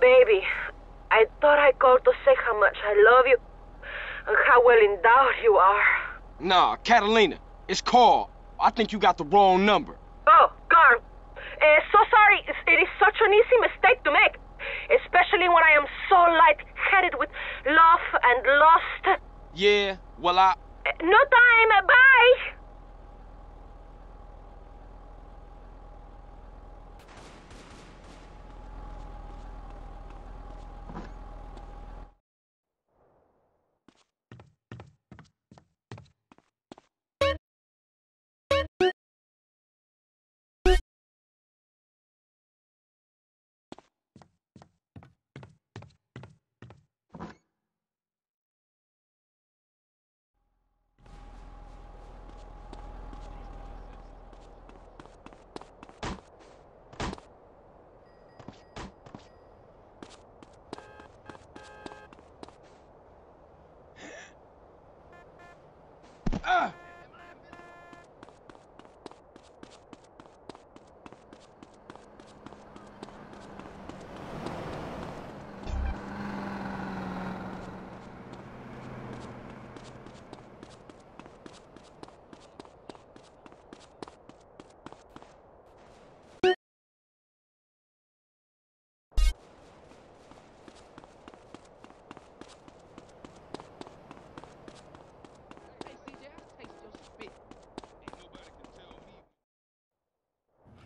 Baby, I thought I called to say how much I love you and how well endowed you are. Nah, Catalina, it's Carl. I think you got the wrong number. Oh, Carl. Uh, so sorry. It is such an easy mistake to make, especially when I am so light-headed with love and lust. Yeah, well, I. Uh, no time. Bye.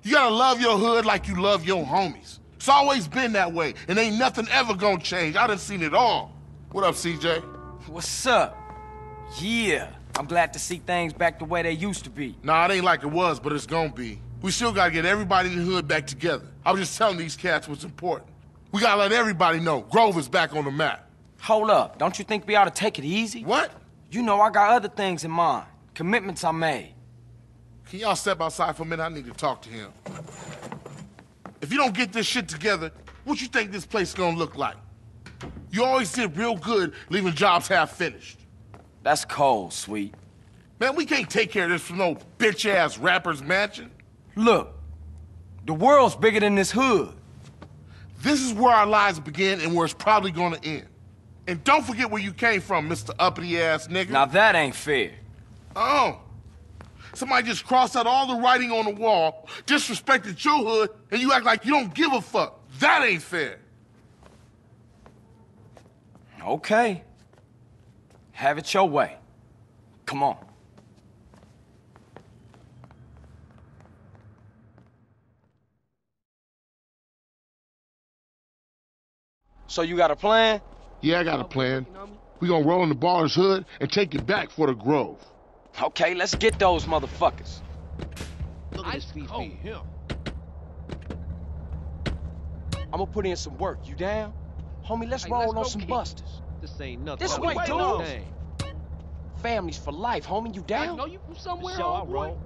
You gotta love your hood like you love your homies. It's always been that way, and ain't nothing ever gonna change. I done seen it all. What up, CJ? What's up? Yeah, I'm glad to see things back the way they used to be. Nah, it ain't like it was, but it's gonna be. We still gotta get everybody in the hood back together. I was just telling these cats what's important. We gotta let everybody know Grove is back on the map. Hold up, don't you think we ought to take it easy? What? You know I got other things in mind. Commitments I made. Can y'all step outside for a minute? I need to talk to him. If you don't get this shit together, what you think this place is gonna look like? You always did real good leaving jobs half finished. That's cold, sweet. Man, we can't take care of this from no bitch-ass rapper's mansion. Look, the world's bigger than this hood. This is where our lives begin and where it's probably gonna end. And don't forget where you came from, Mr. Uppity-ass nigga. Now that ain't fair. Oh. Somebody just crossed out all the writing on the wall, disrespected your hood, and you act like you don't give a fuck. That ain't fair. Okay. Have it your way. Come on. So you got a plan? Yeah, I got a plan. We gonna roll in the baller's hood and take it back for the Grove. Okay, let's get those motherfuckers. Look at this VP. Him. I'm gonna put in some work. You down? Homie, let's Hey, roll let's on some kick. busters. This ain't nothing. This What way, dude. Families for life, homie. You I down? know you from somewhere, Sure, I'll homeboy. roll.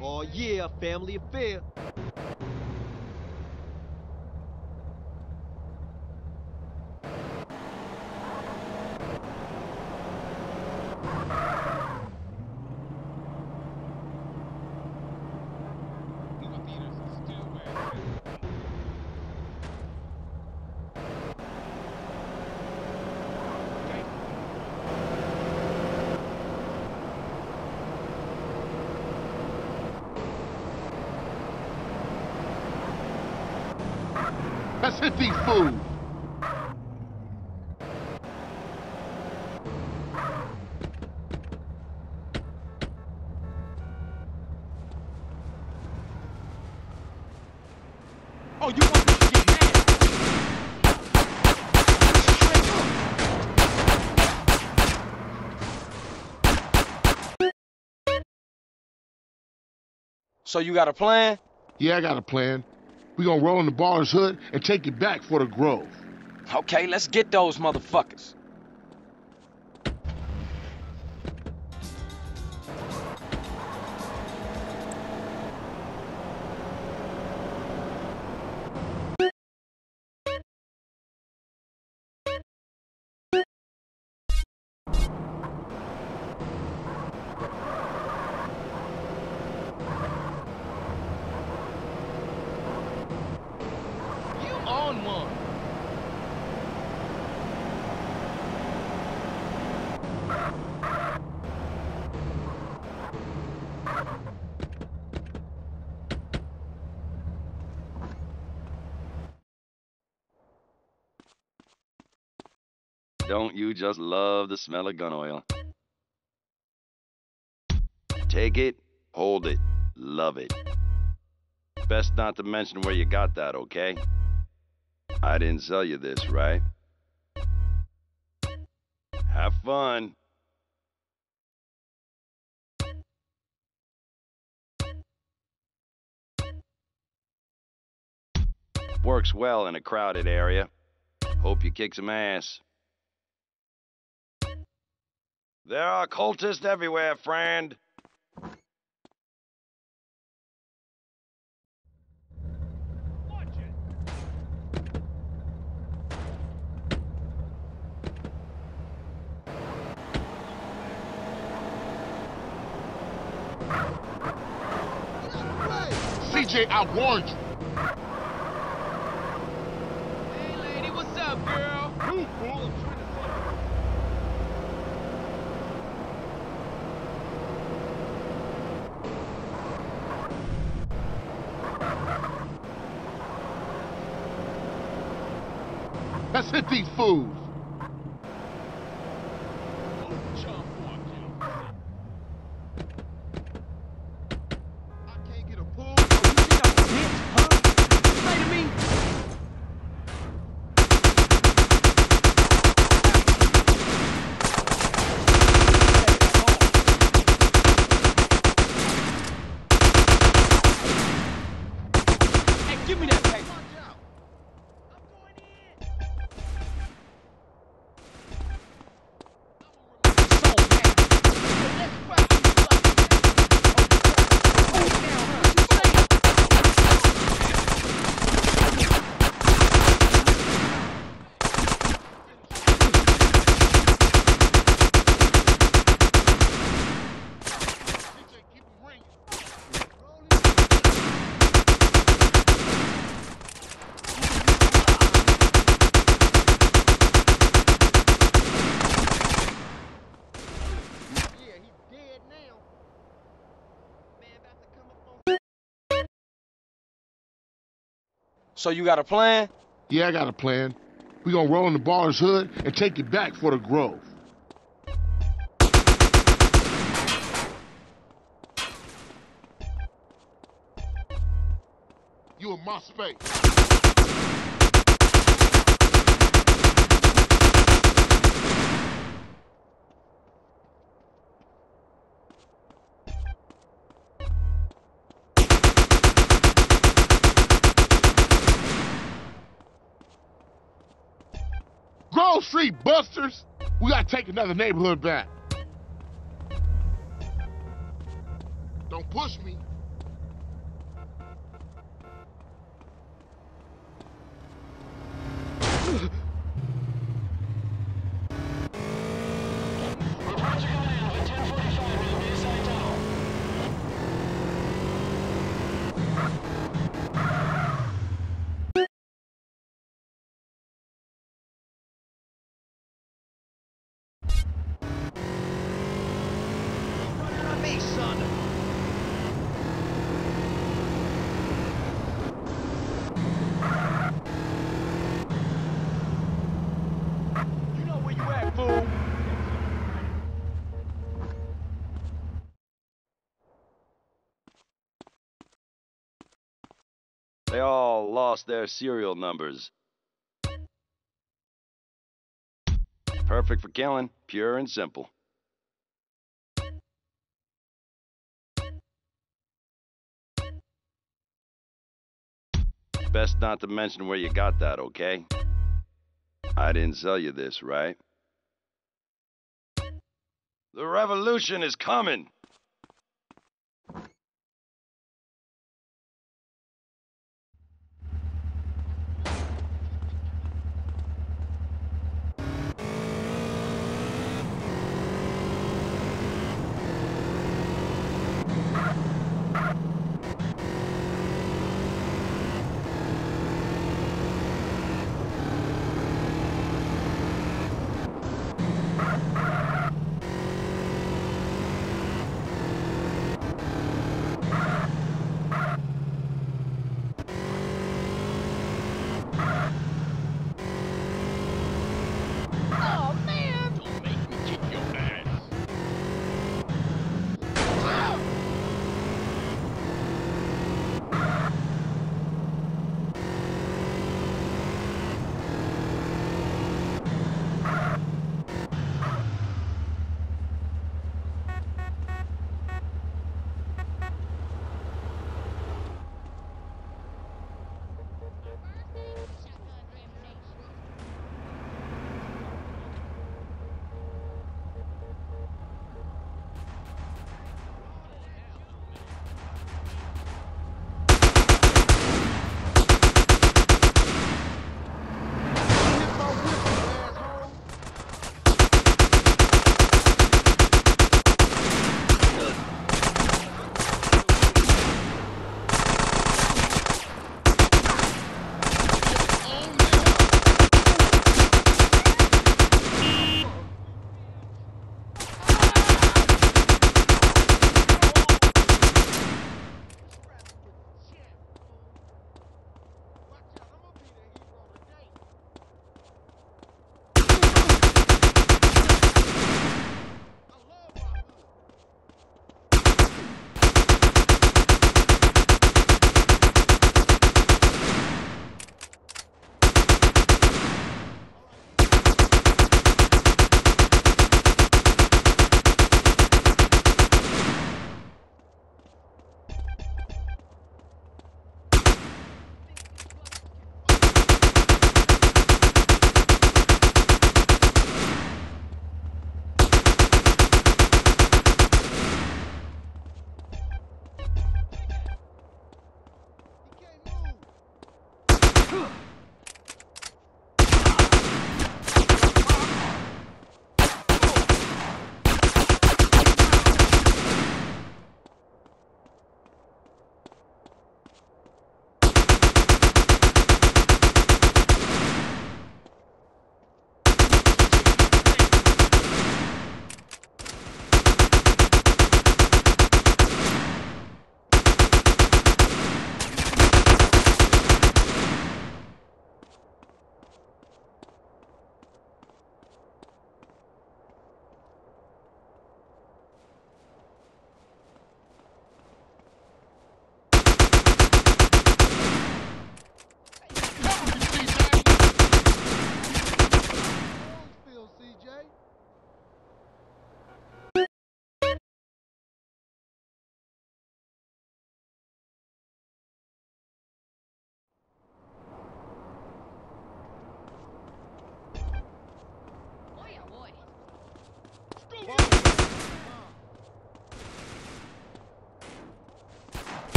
Oh yeah, family affair. So you got a plan? Yeah, I got a plan. We gonna roll in the baller's hood and take it back for the Grove. Okay, let's get those motherfuckers. Don't you just love the smell of gun oil? Take it, hold it, love it. Best not to mention where you got that, okay? I didn't sell you this, right? Have fun. Works well in a crowded area. Hope you kick some ass. There are cultists everywhere, friend. CJ, I warned you. Hey, lady, what's up, girl? Move, fool. Let's hit these fools. I can't get a pull. Hey, give me that paper. CJ, keep them ringing. Yeah, he dead now. Man, about to come up on So you got a plan? Yeah, I got a plan. We gonna roll in the baller's hood and take it back for the Grove. You in my space. Street Busters. We gotta take another neighborhood back. Don't push me son. You know where you at, fool? They all lost their serial numbers. Perfect for killing, pure and simple. Best not to mention where you got that, okay? I didn't sell you this, right? The revolution is coming!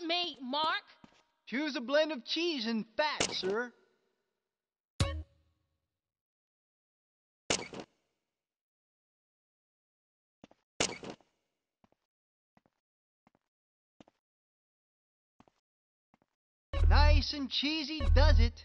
Mate, me, Mark? Choose a blend of cheese and fat, sir. Nice and cheesy does it.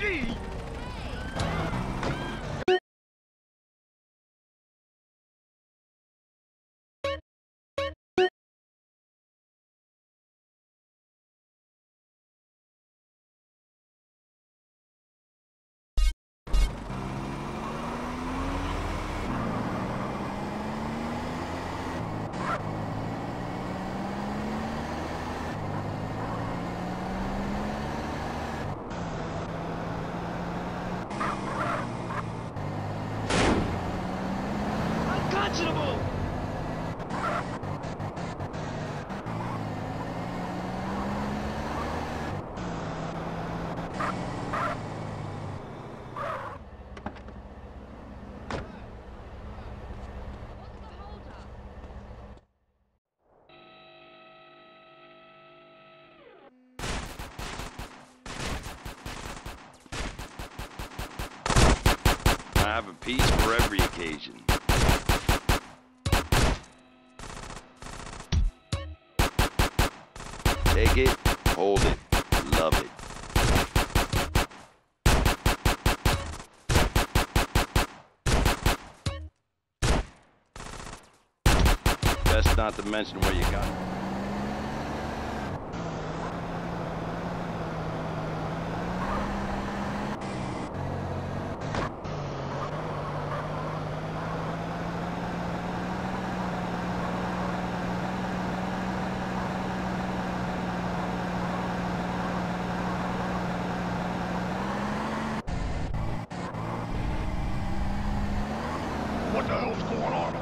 ID? Every occasion. Take it, hold it, love it. Best not to mention where you got it. What the hell's going on?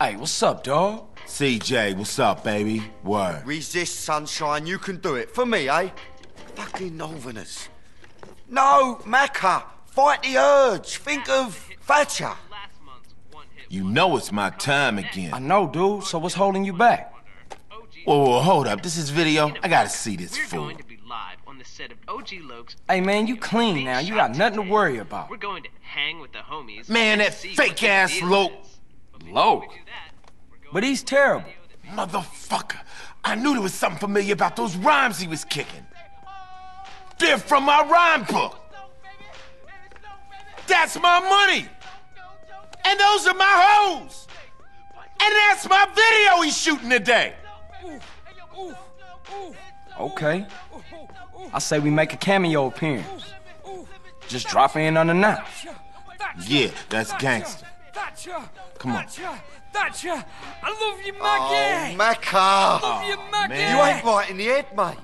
Hey, what's up, dog? CJ, what's up, baby? Word. Resist, sunshine. You can do it. For me, eh? Fucking Northerners. No, Maccer. Fight the urge. Think of Thatcher. You know it's my time again. I know, dude. So what's holding you back? Whoa, whoa, hold up. This is video. I gotta see this We're fool. The set of OG Loc's. Hey, man, you clean now. You got nothing to worry about. We're going to hang with the homies. Man, and that fake ass deal Loc. But Loc? we do that, we're going But he's terrible. Motherfucker. I knew there was something familiar about those rhymes he was kicking. They're from my rhyme book. That's my money. And those are my hoes. And that's my video he's shooting today. Okay. I say we make a cameo appearance. Just drop in unannounced. Yeah, that's gangster. Thatcher! Come on. Thatcher! Thatcher! I love you, Oh, Maggie! Maccer. love you, Maggie! Oh, man. You ain't right in the head, mate.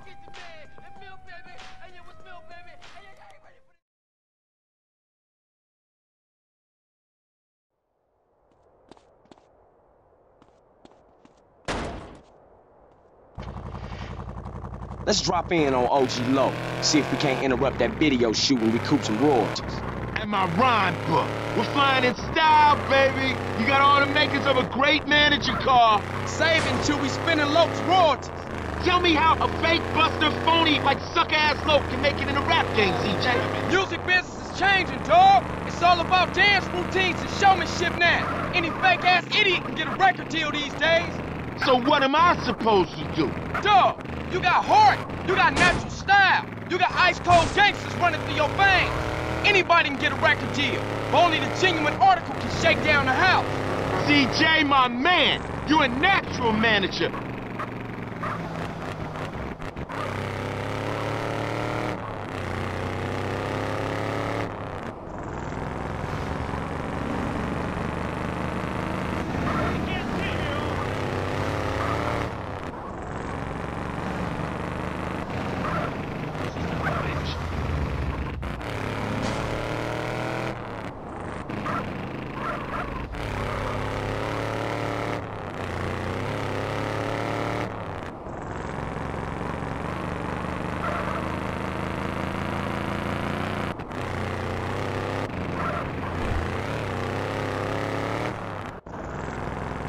Let's drop in on OG Loc. See if we can't interrupt that video shoot and recoup some royalties. And my rhyme book. We're flying in style, baby. You got all the makings of a great man at your car. Save it until we spinning Loc's royalties. Tell me how a fake buster phony like suck ass Loke can make it in a rap game, CJ. Music business is changing, dog. It's all about dance routines and showmanship now. Any fake ass idiot can get a record deal these days. So what am I supposed to do? Dog, you got heart, you got natural style, you got ice cold gangsters running through your veins. Anybody can get a record deal, but only the genuine article can shake down the house. CJ, my man, you're a natural manager.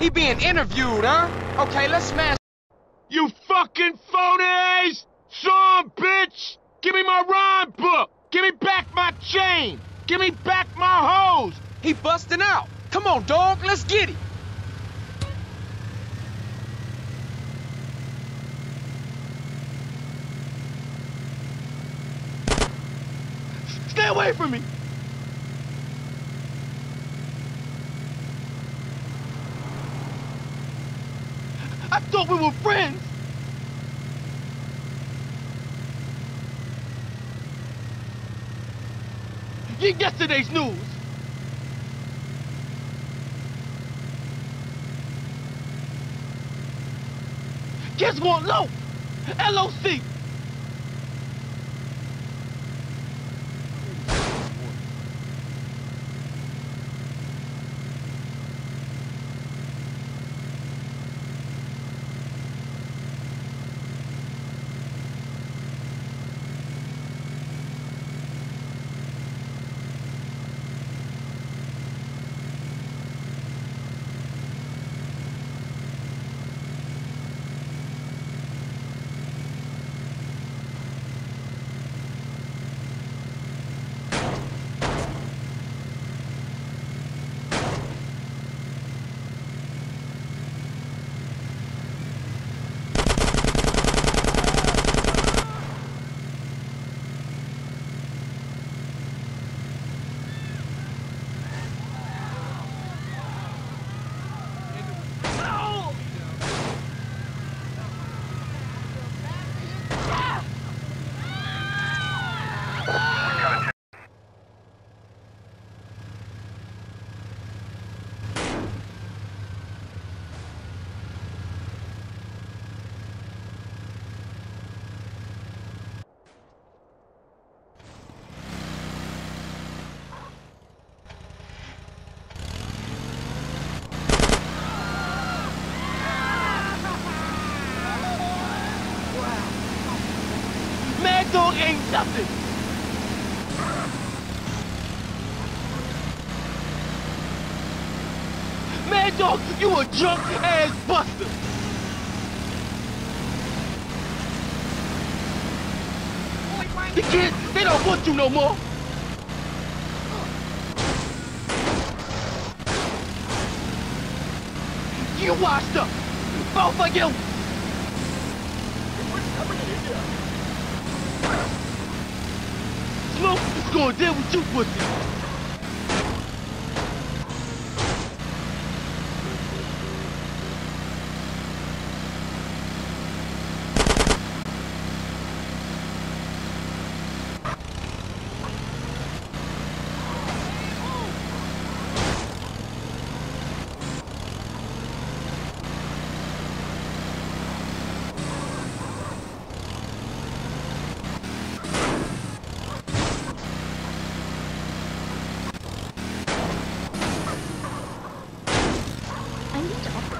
He being interviewed, huh? Okay, let's smash. Nothing. Madd Dogg, you a drunk ass buster. The kids, they don't want you no more. You washed up. Both of you. Smoke is gonna deal with you, pussy. I need to offer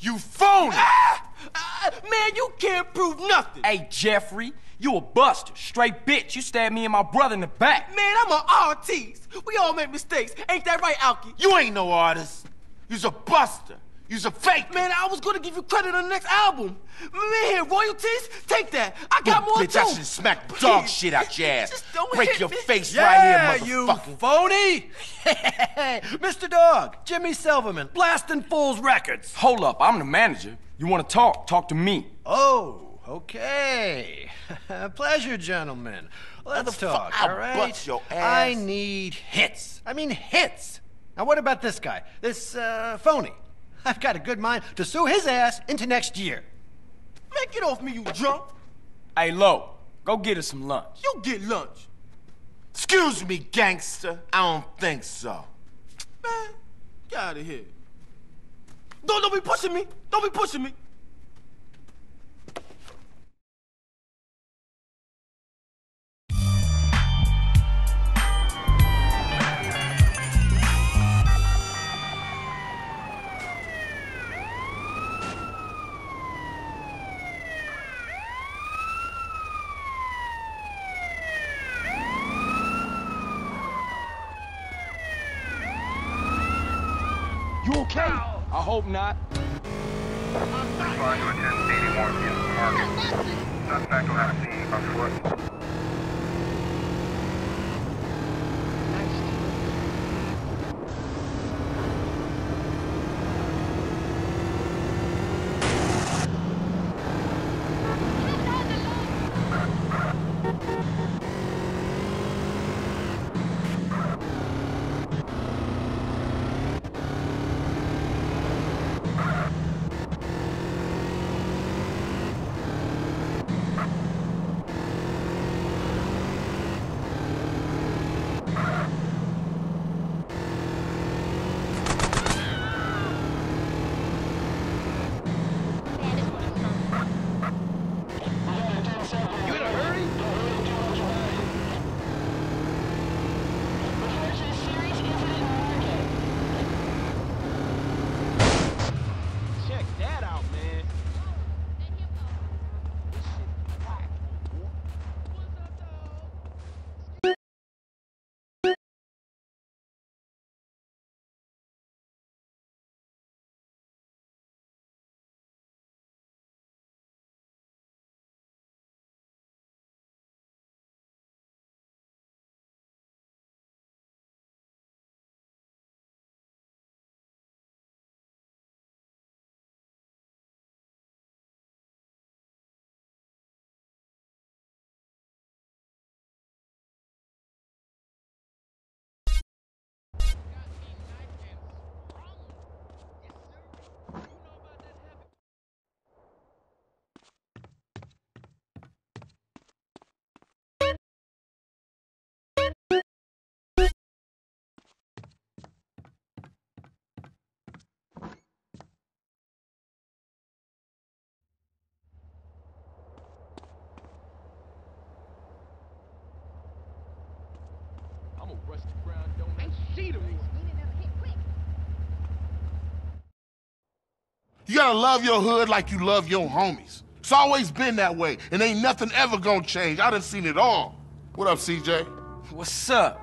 You phony! Ah, man, you can't prove nothing. Hey, Jeffrey, you a buster. Straight bitch. You stabbed me and my brother in the back. Man, I'm an artist. We all make mistakes. Ain't that right, Alki? You ain't no artist. You's a buster. You's a fake. Man, I was gonna give you credit on the next album. Man, royalties? Take that. I got more bitch, too. I should smack dog shit out your ass. Just don't Break hit your me. face Yeah, right here, you motherfucker. phony! Mr. Dog, Jimmy Silverman, Blastin' Fools Records. Hold up, I'm the manager. You want to talk? Talk to me. Oh, okay. Pleasure, gentlemen. Let's talk, all right? I need hits. I mean hits. Now, what about this guy? This, uh, phony? I've got a good mind to sue his ass into next year. Man, get off me, you drunk. Hey, Lo, go get us some lunch. You get lunch. Excuse me, gangster. I don't think so. Man, get out of here. Don't, don't be pushing me. Don't be pushing me. Hope not. Respond to attend 80 Morgan Market. Suspect last seen afoot. You the ground, don't make sheet of me. You gotta love your hood like you love your homies. It's always been that way, and ain't nothing ever gonna change. I done seen it all. What up, CJ? What's up?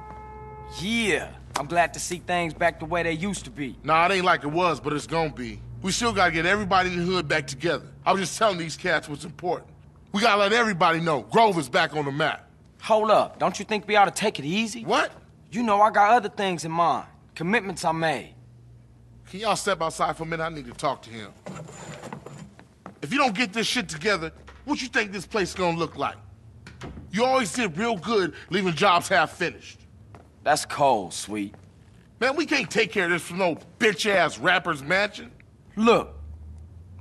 Yeah, I'm glad to see things back the way they used to be. Nah, it ain't like it was, but it's gonna be. We still gotta get everybody in the hood back together. I was just telling these cats what's important. We gotta let everybody know Grove's back on the map. Hold up, don't you think we ought to take it easy? What? You know I got other things in mind. Commitments I made. Can y'all step outside for a minute? I need to talk to him. If you don't get this shit together, what you think this place gonna look like? You always did real good leaving jobs half finished. That's cold, sweet. Man, we can't take care of this from no bitch-ass rapper's mansion. Look,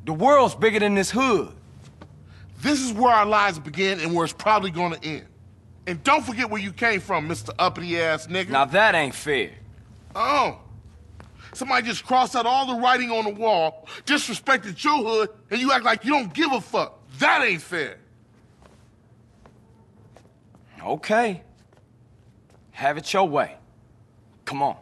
the world's bigger than this hood. This is where our lives begin and where it's probably gonna end. And don't forget where you came from, Mr. Uppity-ass nigga. Now that ain't fair. Oh. Somebody just crossed out all the writing on the wall, disrespected your hood, and you act like you don't give a fuck. That ain't fair. Okay. Have it your way. Come on.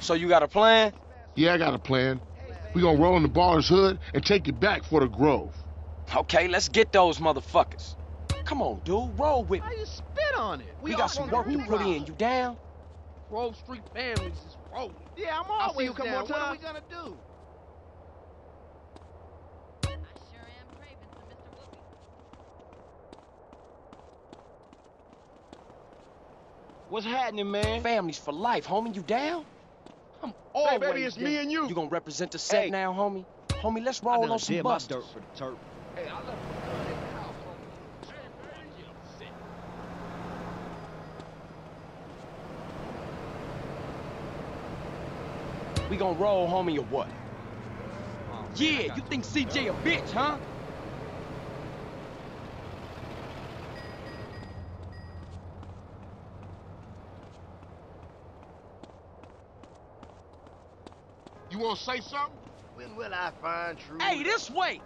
So you got a plan? Yeah, I got a plan. We gonna roll in the baller's hood and take it back for the Grove. Okay, let's get those motherfuckers. Come on, dude, roll with me. How you spit on it? We, all got some on the work to put in. You down? Grove Street families is rolling. Yeah, I'm I'll see always you come down. on What are we gonna do? I sure am craving for Mr. Boobie. What's happening, man? Families for life, homie. You down? I'm oh, always baby, it's me and you. You gonna represent the set Hey. now, homie? Homie, let's roll on some did my busters. dirt for the turf. Hey, I left We gonna roll, homie, or what? Yeah, you think CJ a bitch, huh? You wanna say something? When will I find true? Hey, this way!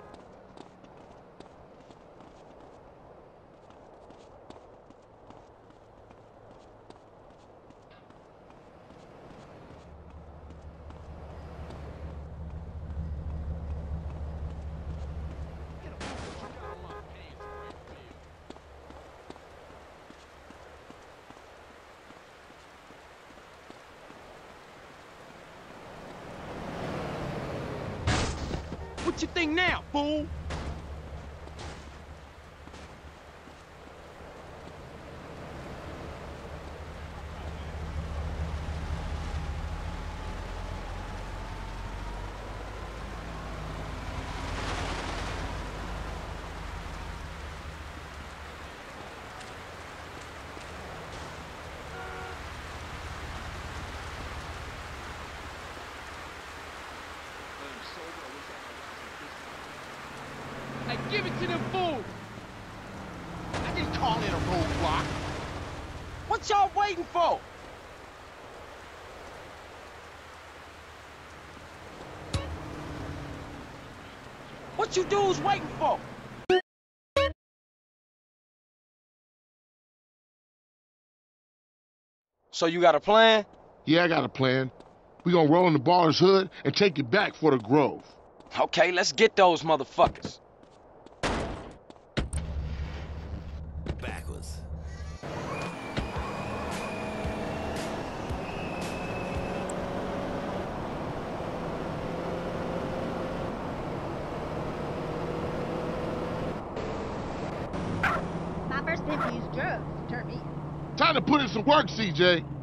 What you think now, fool? Hey, give it to them fools! I didn't call it a roadblock. What y'all waiting for? What you dudes waiting for? So you got a plan? Yeah, I got a plan. We gonna roll in the bar's hood and take it back for the Grove. Okay, let's get those motherfuckers. Backwards. My first pimp used drugs to turn me. Time to put in some work, CJ.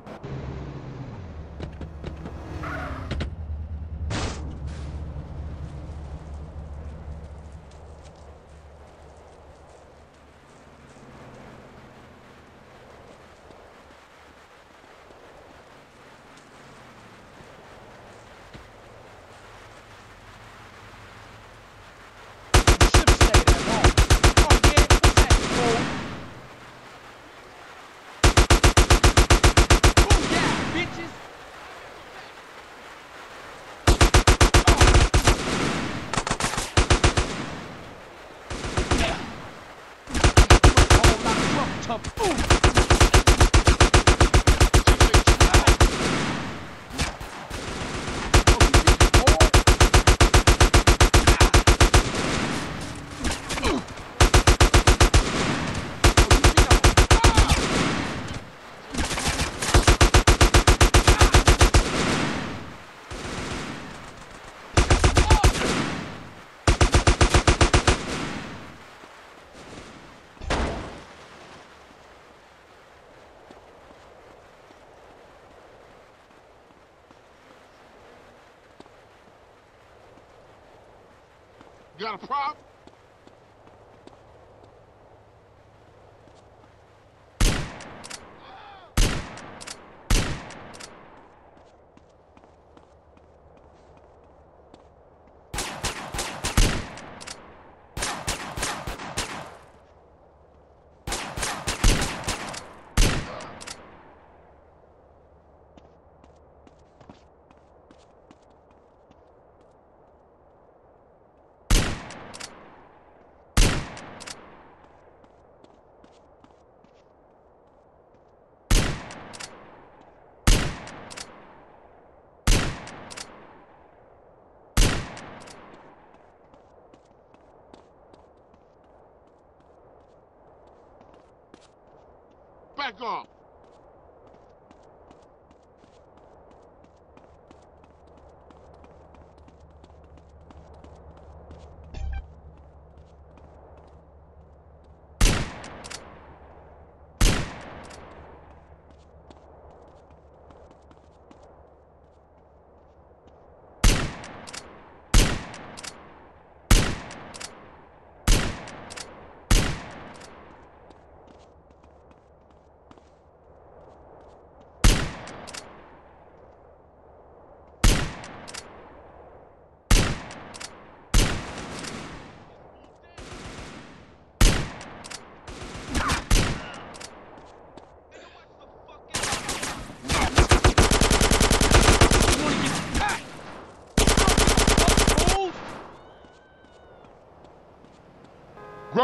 Back off.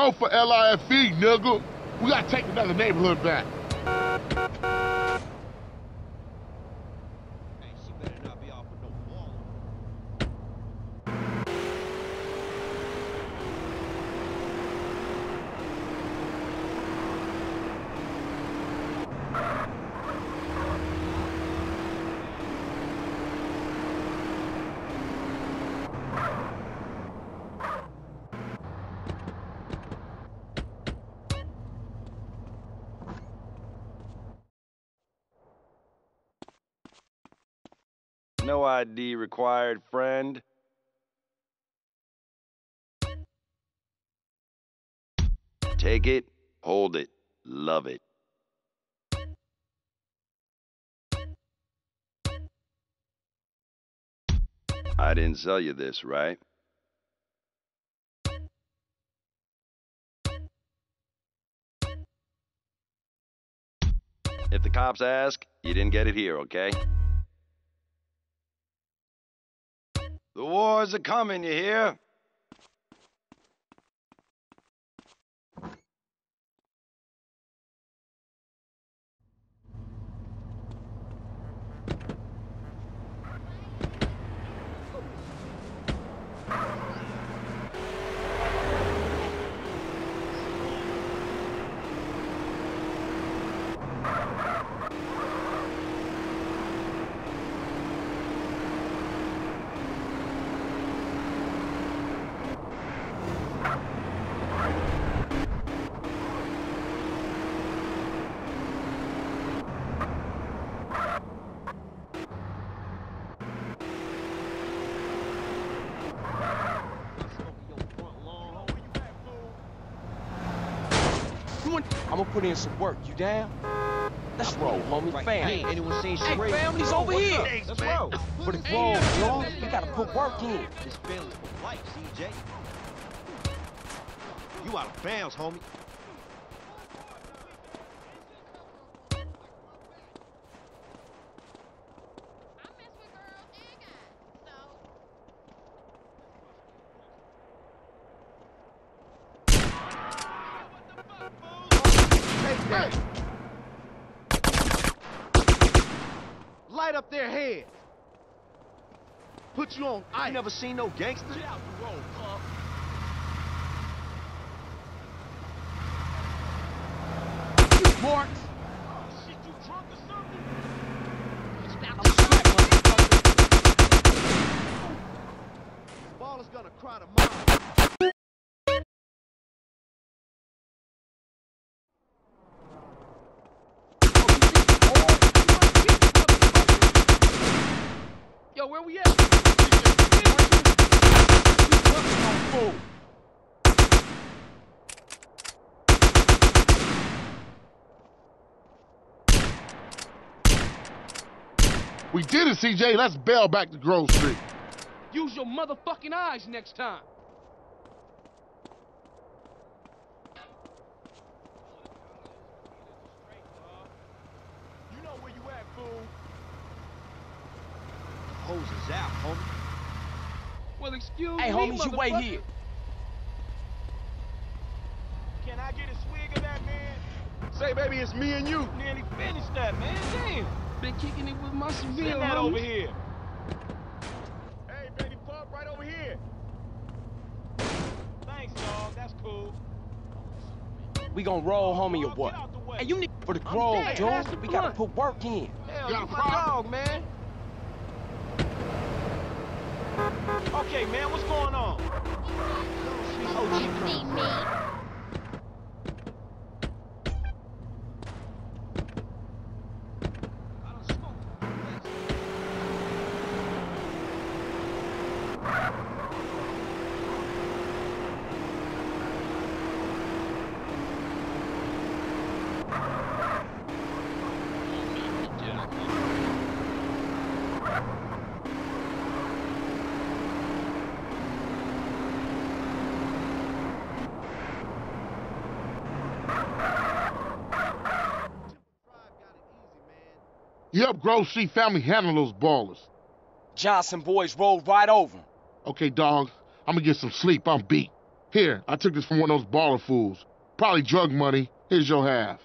Grove for LIFE, nigga. We gotta take another neighborhood back. No ID required, friend. Take it, hold it, love it. I didn't sell you this, right? If the cops ask, you didn't get it here, okay? The wars are coming, you hear? I'm gonna put in some work. You down? Let's roll, homie. Fam. Hey, anyone seen Hey, Sheree? family's over What's here. Let's roll. For the roll, y'all. You gotta put work in. This feeling's for life, CJ. You out of bounds, homie. Take that. Light up their heads. You on I ice. never seen no gangster. Mark. Baller's gonna cry tomorrow. Yo, where we at? We did it, CJ. Let's bail back to Grove Street. Use your motherfucking eyes next time. You know where you at, fool. Hose is out, homie. Well, excuse Hey, me, homies, you wait here. Can I get a swig of that, man? Say, baby, it's me and you. Nearly finished that, man. Damn. Been kicking it with my Send Seville, that homie. over here. Hey, baby, pop right over here. Thanks, dog. That's cool. We gonna roll, homie, or what? way. Hey, you need For the I'm grove, dead. Pass the dude. We gotta put work in. Hell, you a my problem? dog, man. Okay, man, what's going on? See Yep, Grove Street family handle those ballers. Johnson boys rolled right over. Okay, dog. I'm gonna get some sleep. I'm beat. Here, I took this from one of those baller fools. Probably drug money. Here's your half.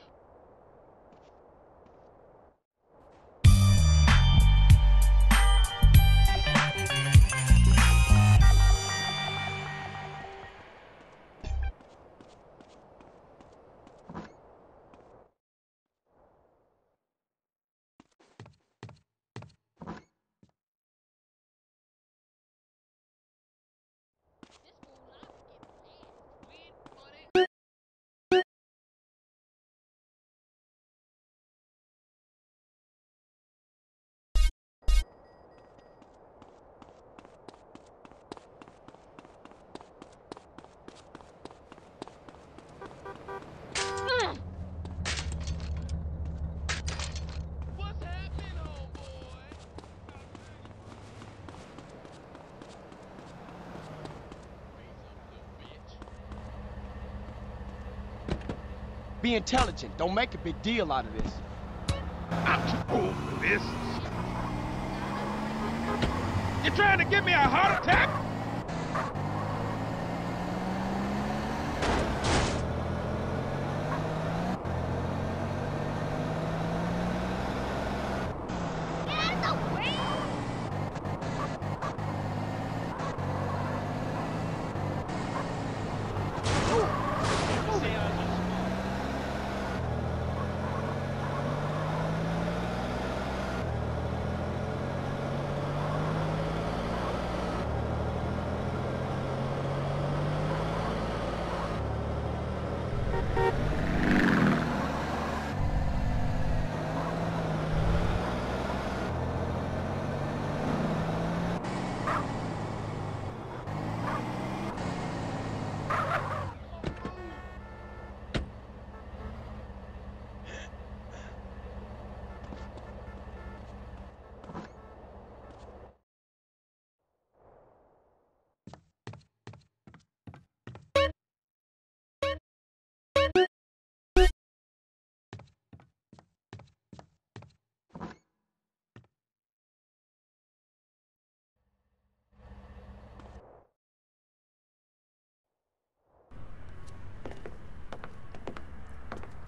Be intelligent. Don't make a big deal out of this. I'm too old for this. You're trying to give me a heart attack?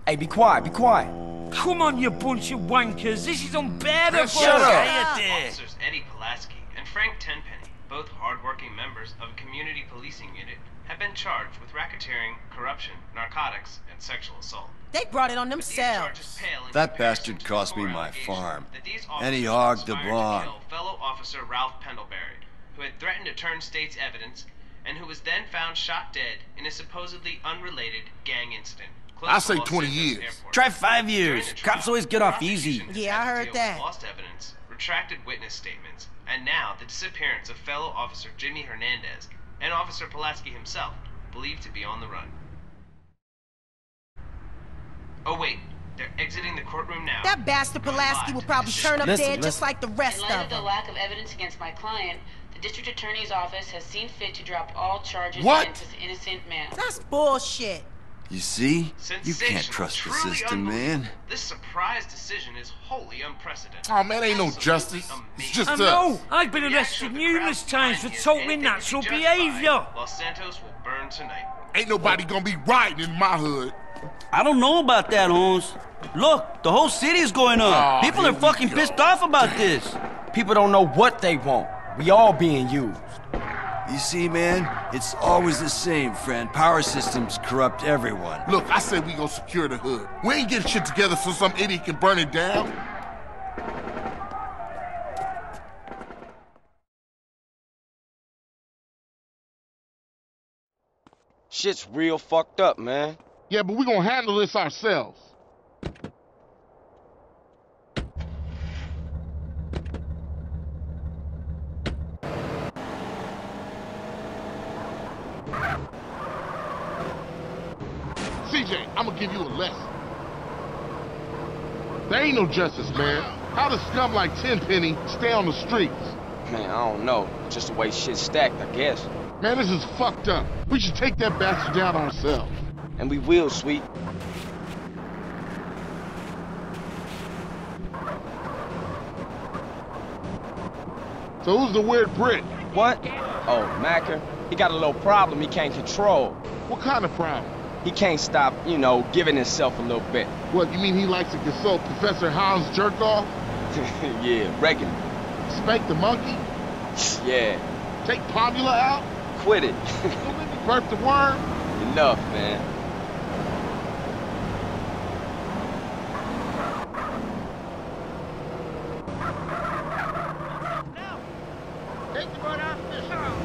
Hey, be quiet, be quiet. Come on, you bunch of wankers. This is unbearable. Shut up. Hey, there. Officers Eddie Pulaski and Frank Tenpenny, both hardworking members of a community policing unit, have been charged with racketeering, corruption, narcotics, and sexual assault. They brought it on themselves. That bastard cost me my farm. And he hogged the barn. Fellow officer Ralph Pendlebury, who had threatened to turn state's evidence, and who was then found shot dead in a supposedly unrelated gang incident. Close I say 20 years. Try five years. Cops always get off easy. Yeah, I heard deal that. Lost evidence, retracted witness statements, and now the disappearance of fellow officer Jimmy Hernandez and Officer Pulaski himself, believed to be on the run. Oh wait, they're exiting the courtroom now. That bastard Pulaski will probably turn up Listen, dead just like the rest of them. In light of of the them. lack of evidence against my client, the district attorney's office has seen fit to drop all charges What? against this innocent man. That's bullshit. You see? You can't trust the truly system, man. This surprise decision is wholly unprecedented. Oh man, ain't no justice. It's just I us. know. I've been arrested numerous times for totally natural behaviour. Los Santos will burn tonight. Ain't nobody gonna be riding in my hood. I don't know about that, Holmes. Look, the whole city is going up. Oh, People are fucking pissed off about this. People don't know what they want. We all being used. You see, man, it's always the same, friend. Power systems corrupt everyone. Look, I said we gonna secure the hood. We ain't getting shit together so some idiot can burn it down. Shit's real fucked up, man. Yeah, but we gonna handle this ourselves. I'm gonna give you a lesson. There ain't no justice, man. How does scum like Tenpenny stay on the streets? Man, I don't know. Just the way shit's stacked, I guess. Man, this is fucked up. We should take that bastard down ourselves. And we will, sweet. So who's the weird Brit? What? Oh, Maccer. He got a little problem he can't control. What kind of problem? He can't stop, you know, giving himself a little bit. What, you mean he likes to consult Professor Hans Jerkoff? yeah, regular. Spank the monkey? Yeah, Take Pomula out? quit it. Burp the worm? Enough, man. Take the butt out of this house.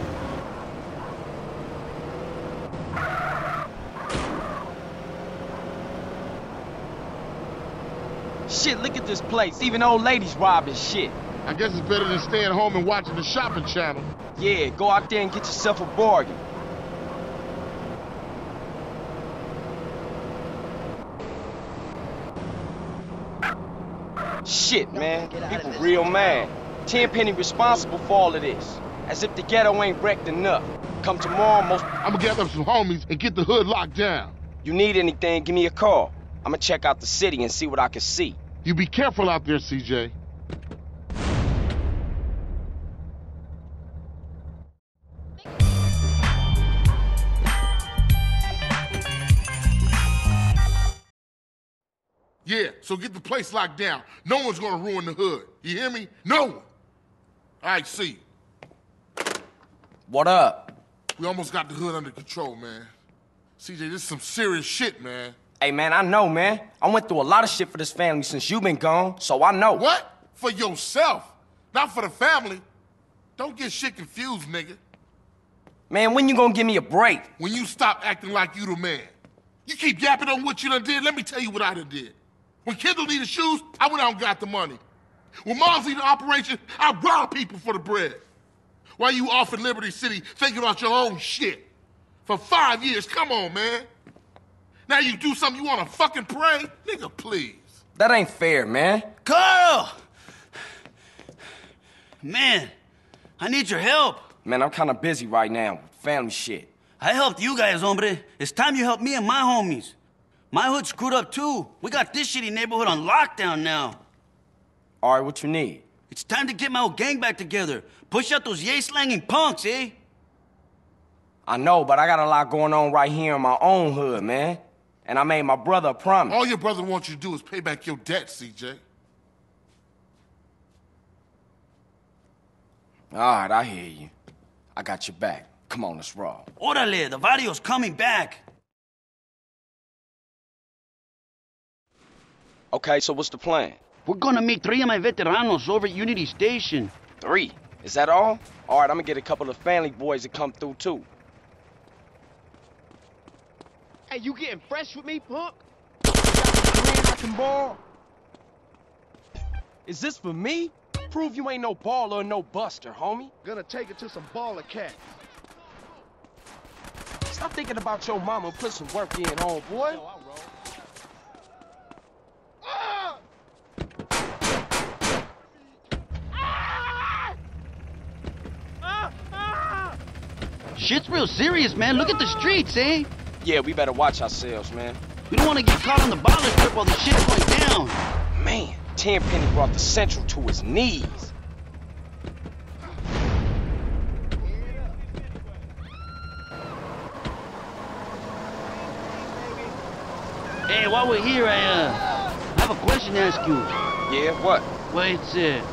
Shit, look at this place. Even old ladies robbing shit. I guess it's better than staying home and watching the shopping channel. Yeah, go out there and get yourself a bargain. Shit, man. People real mad. Tenpenny responsible for all of this. As if the ghetto ain't wrecked enough. Come tomorrow, most... I'm gonna gather up some homies and get the hood locked down. You need anything, give me a call. I'ma check out the city and see what I can see. You be careful out there, CJ. Yeah, so get the place locked down. No one's gonna ruin the hood. You hear me? No one. All right, see you. What up? We almost got the hood under control, man. CJ, this is some serious shit, man. Hey, man, I know, man. I went through a lot of shit for this family since you been gone, so I know. What? For yourself, not for the family. Don't get shit confused, nigga. Man, when you gonna give me a break? When you stop acting like you the man. You keep yapping on what you done did, let me tell you what I done did. When Kendl needed shoes, I went out and got the money. When Mom's needed operation, I robbed people for the bread. While you off in Liberty City thinking about your own shit. For five years, come on, man. Now you do something you wanna fucking pray? Nigga, please. That ain't fair, man. Carl! Man, I need your help. Man, I'm kinda busy right now with family shit. I helped you guys, hombre. It's time you help me and my homies. My hood screwed up too. We got this shitty neighborhood on lockdown now. All right, what you need? It's time to get my old gang back together. Push out those yay slanging punks, eh? I know, but I got a lot going on right here in my own hood, man. And I made my brother a promise. All your brother wants you to do is pay back your debt, CJ. All right, I hear you. I got your back. Come on, let's roll. Orale, the Vario's coming back. Okay, so what's the plan? We're gonna meet three of my veteranos over at Unity Station. Three? Is that all? All right, I'm gonna get a couple of family boys to come through too. Hey, you getting fresh with me, punk? I can ball. Is this for me? Prove you ain't no baller or no buster, homie. Gonna take it to some baller cats. Stop thinking about your mama and put some work in, homeboy. Shit's real serious, man. Look at the streets, eh? Yeah, we better watch ourselves, man. We don't want to get caught on the baller strip while the shit's going down. Man, Tenpenny brought the Central to his knees. Hey, while we're here, I, uh, I have a question to ask you. Yeah, what? Well, it's, uh,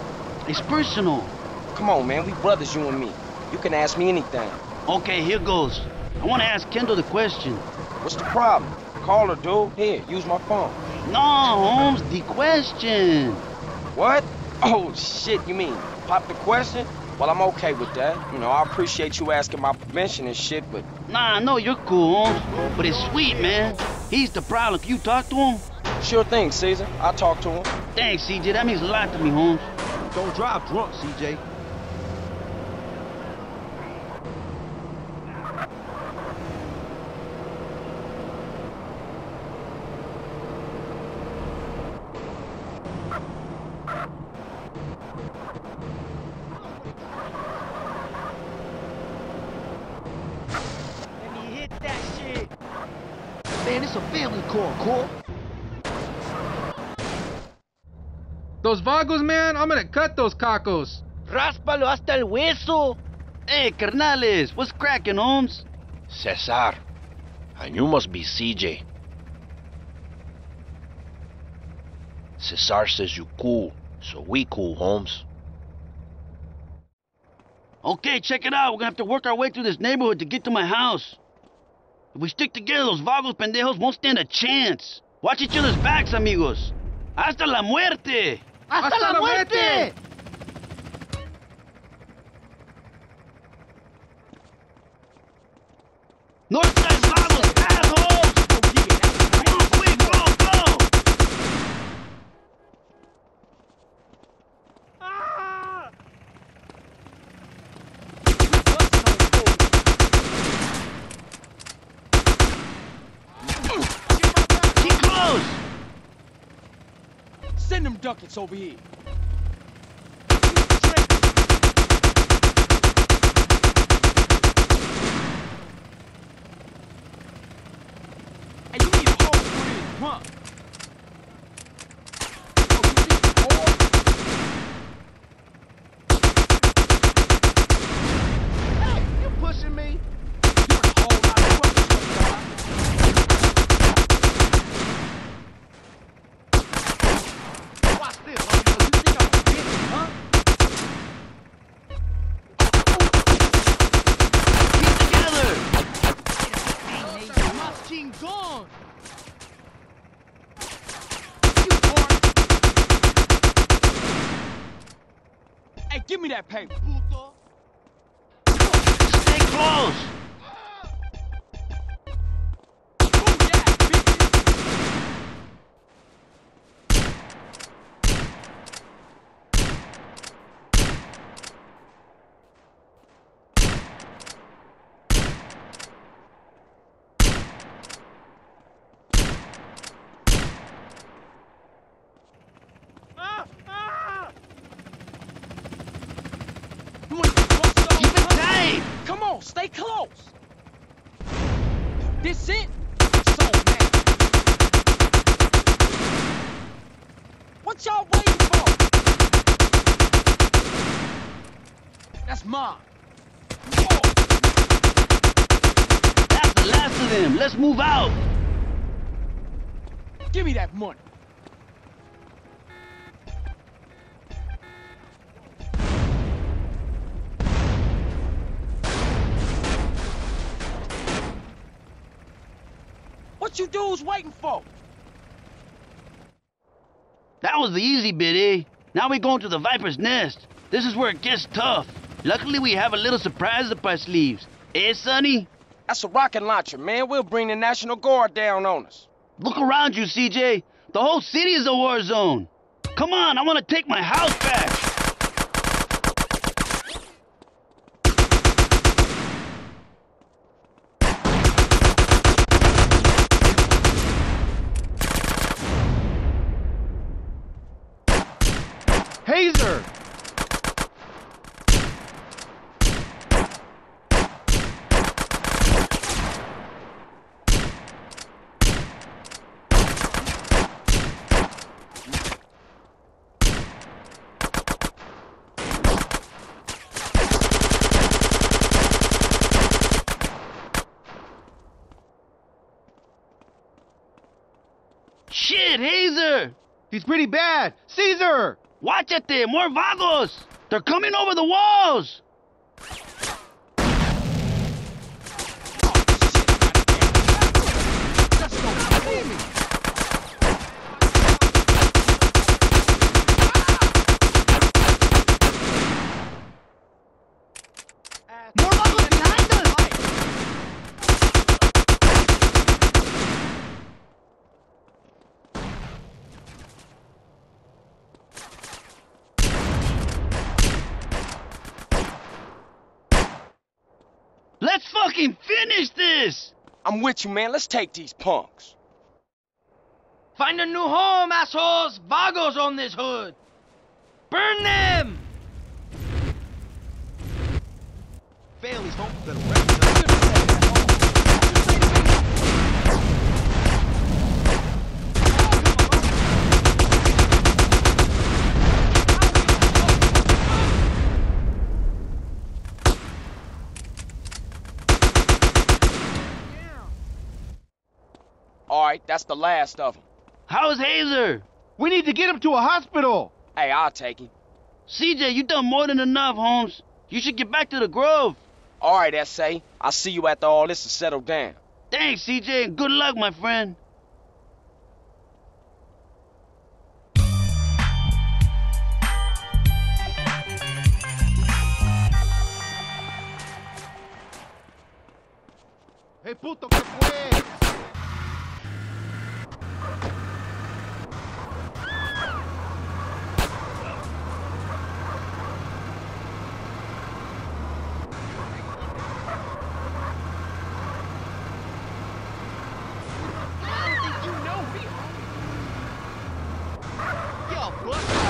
it's personal. Come on, man. We brothers, you and me. You can ask me anything. Okay, here goes. I want to ask Kendl the question. What's the problem? Call her, dude. Here, use my phone. No, Holmes, the question. What? Oh, shit, you mean pop the question? Well, I'm okay with that. You know, I appreciate you asking my permission and shit, but... Nah, no, you're cool, Holmes. But it's sweet, man. He's the problem. Can you talk to him? Sure thing, Cesar. I'll talk to him. Thanks, CJ. That means a lot to me, Holmes. Don't drive drunk, CJ. Let me hit that shit. Man, it's a family call, Cole. Those vagos, man, I'm gonna cut those cacos. Ráspalo hasta el hueso. Hey, carnales, what's cracking, Holmes? Cesar, and you must be CJ. Cesar says you cool, so we cool, Holmes. Okay, check it out. We're gonna have to work our way through this neighborhood to get to my house. If we stick together, those vagos pendejos won't stand a chance. Watch each other's backs, amigos. Hasta la muerte! ¡Hasta, la muerte! Northside vagos, assholes! Send them ducats give me that paper. Stay close. Keep it tight. Come on, stay close. This it? So man. What y'all waiting for? That's mine. That's the last of them. Let's move out. Give me that money. What you dudes waiting for? That was the easy bit, eh? Now we going to the Viper's Nest. This is where it gets tough. Luckily, we have a little surprise up our sleeves. Eh, Sonny? That's a rocket launcher, man. We'll bring the National Guard down on us. Look around you, CJ. The whole city is a war zone. Come on, I want to take my house back. Hazer! Shit, Hazer! He's pretty bad. Cesar! Watch it there, more vagos! They're coming over the walls! More vagos behind us! Let's fucking finish this! I'm with you, man. Let's take these punks. Find a new home, assholes! Vagos on this hood! Burn them! Family's home that's the last of them. How's Hazer? We need to get him to a hospital. Hey, I'll take him. CJ, you done more than enough, Holmes. You should get back to the Grove. All right, S.A. I'll see you after all this is settled down. Thanks, CJ, and good luck, my friend. Hey, puto, ¿qué fue? you know we Yo, bro.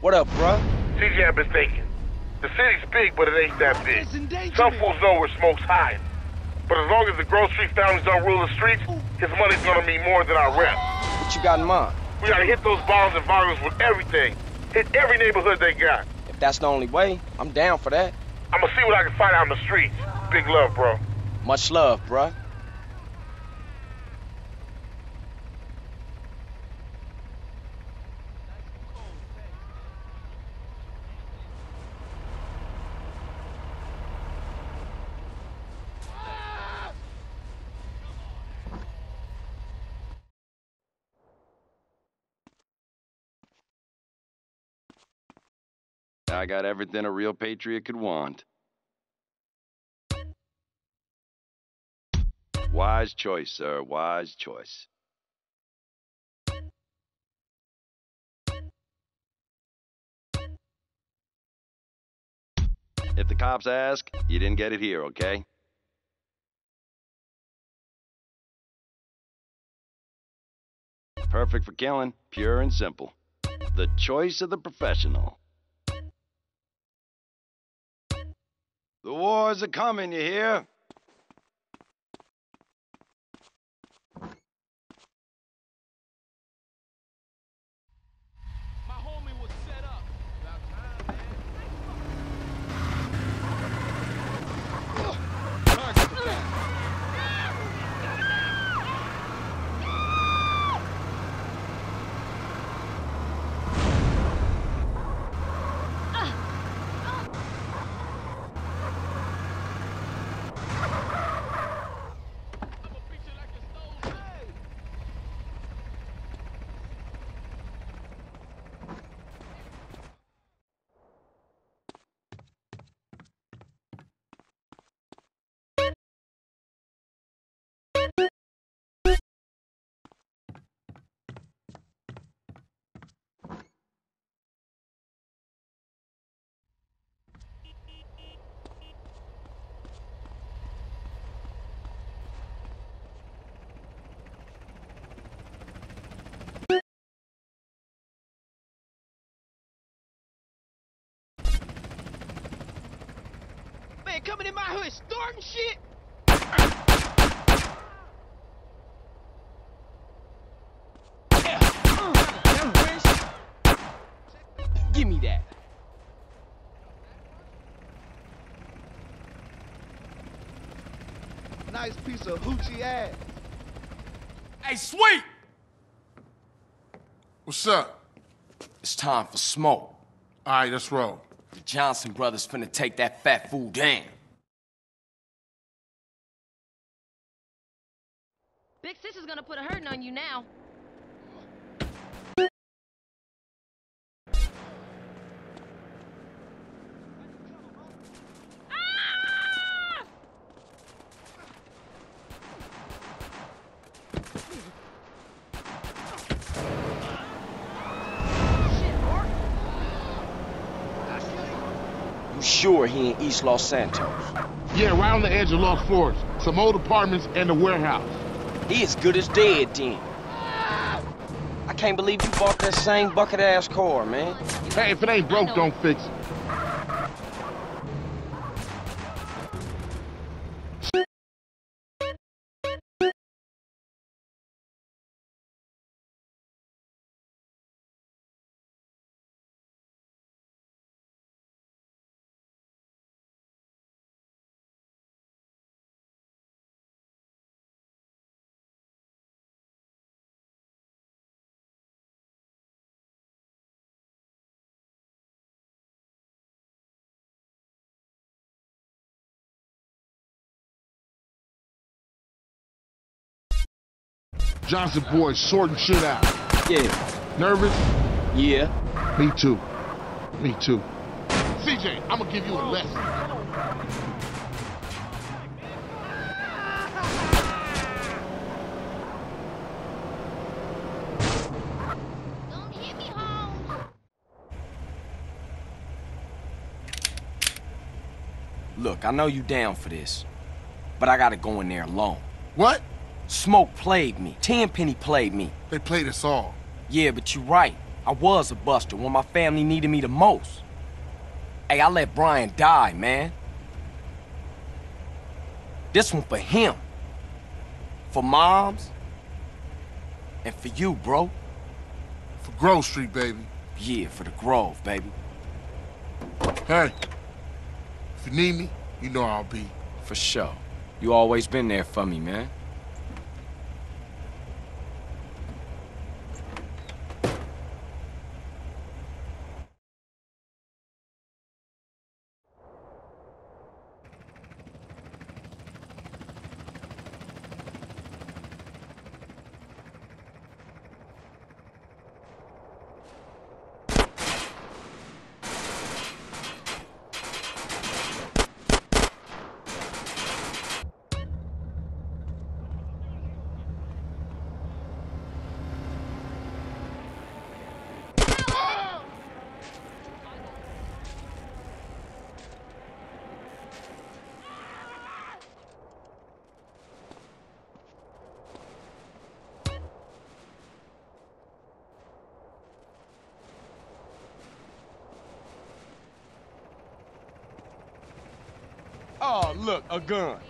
What up, bruh? CJ, I've been thinking. The city's big, but it ain't that big. Some fools know where smoke's hiding. But as long as the Grove Street families don't rule the streets, his money's gonna mean more than our rent. What you got in mind? We gotta hit those bombs and volumes with everything. Hit every neighborhood they got. If that's the only way, I'm down for that. I'm gonna see what I can find out in the streets. Big love, bro. Much love, bruh. I got everything a real patriot could want. Wise choice, sir. Wise choice. If the cops ask, you didn't get it here, okay? Perfect for killing, pure and simple. The choice of the professional. The wars are coming, you hear? Man coming in my hood starting shit. Give me that. Nice piece of hoochie ass. Hey, sweet! What's up? It's time for smoke. All right, let's roll. The Johnson brothers finna take that fat fool down. Big sis is gonna put a hurting on you now. Sure he in East Los Santos? Yeah, right on the edge of Los Flores. Some old apartments and a warehouse. He as good as dead then. I can't believe you bought that same bucket ass car, man. Hey, if it ain't broke, don't fix it. Johnson boys sorting shit out. Yeah. Nervous? Yeah. Me too. Me too. CJ, I'm gonna give you a lesson. Don't hit me home. Look, I know you down for this, but I gotta go in there alone. What? Smoke played me. Tenpenny played me. They played us all. Yeah, but you're right. I was a buster when my family needed me the most. Hey, I let Brian die, man. This one for him. For moms. And for you, bro. For Grove Street, baby. Yeah, for the Grove, baby. Hey, if you need me, you know I'll be. For sure. You always been there for me, man. Oh, look, a gun.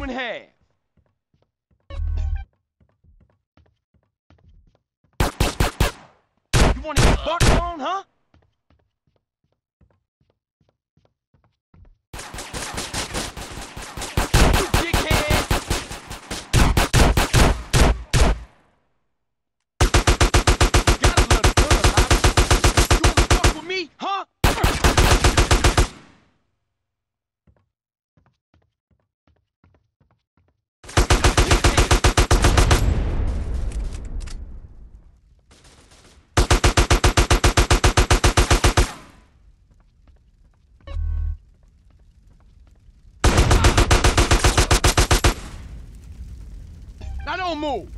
two and a half. You wanna get fucked on, huh? Don't move!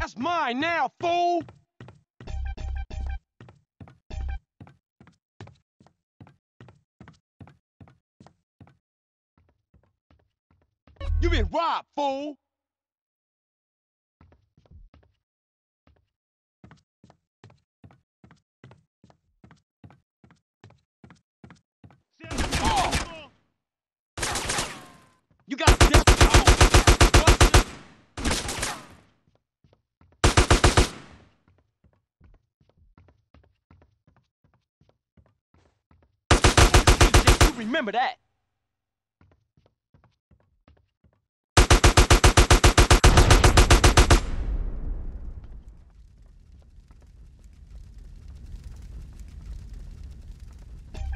That's mine now, fool! You been robbed, fool! Oh! You got death. You remember that.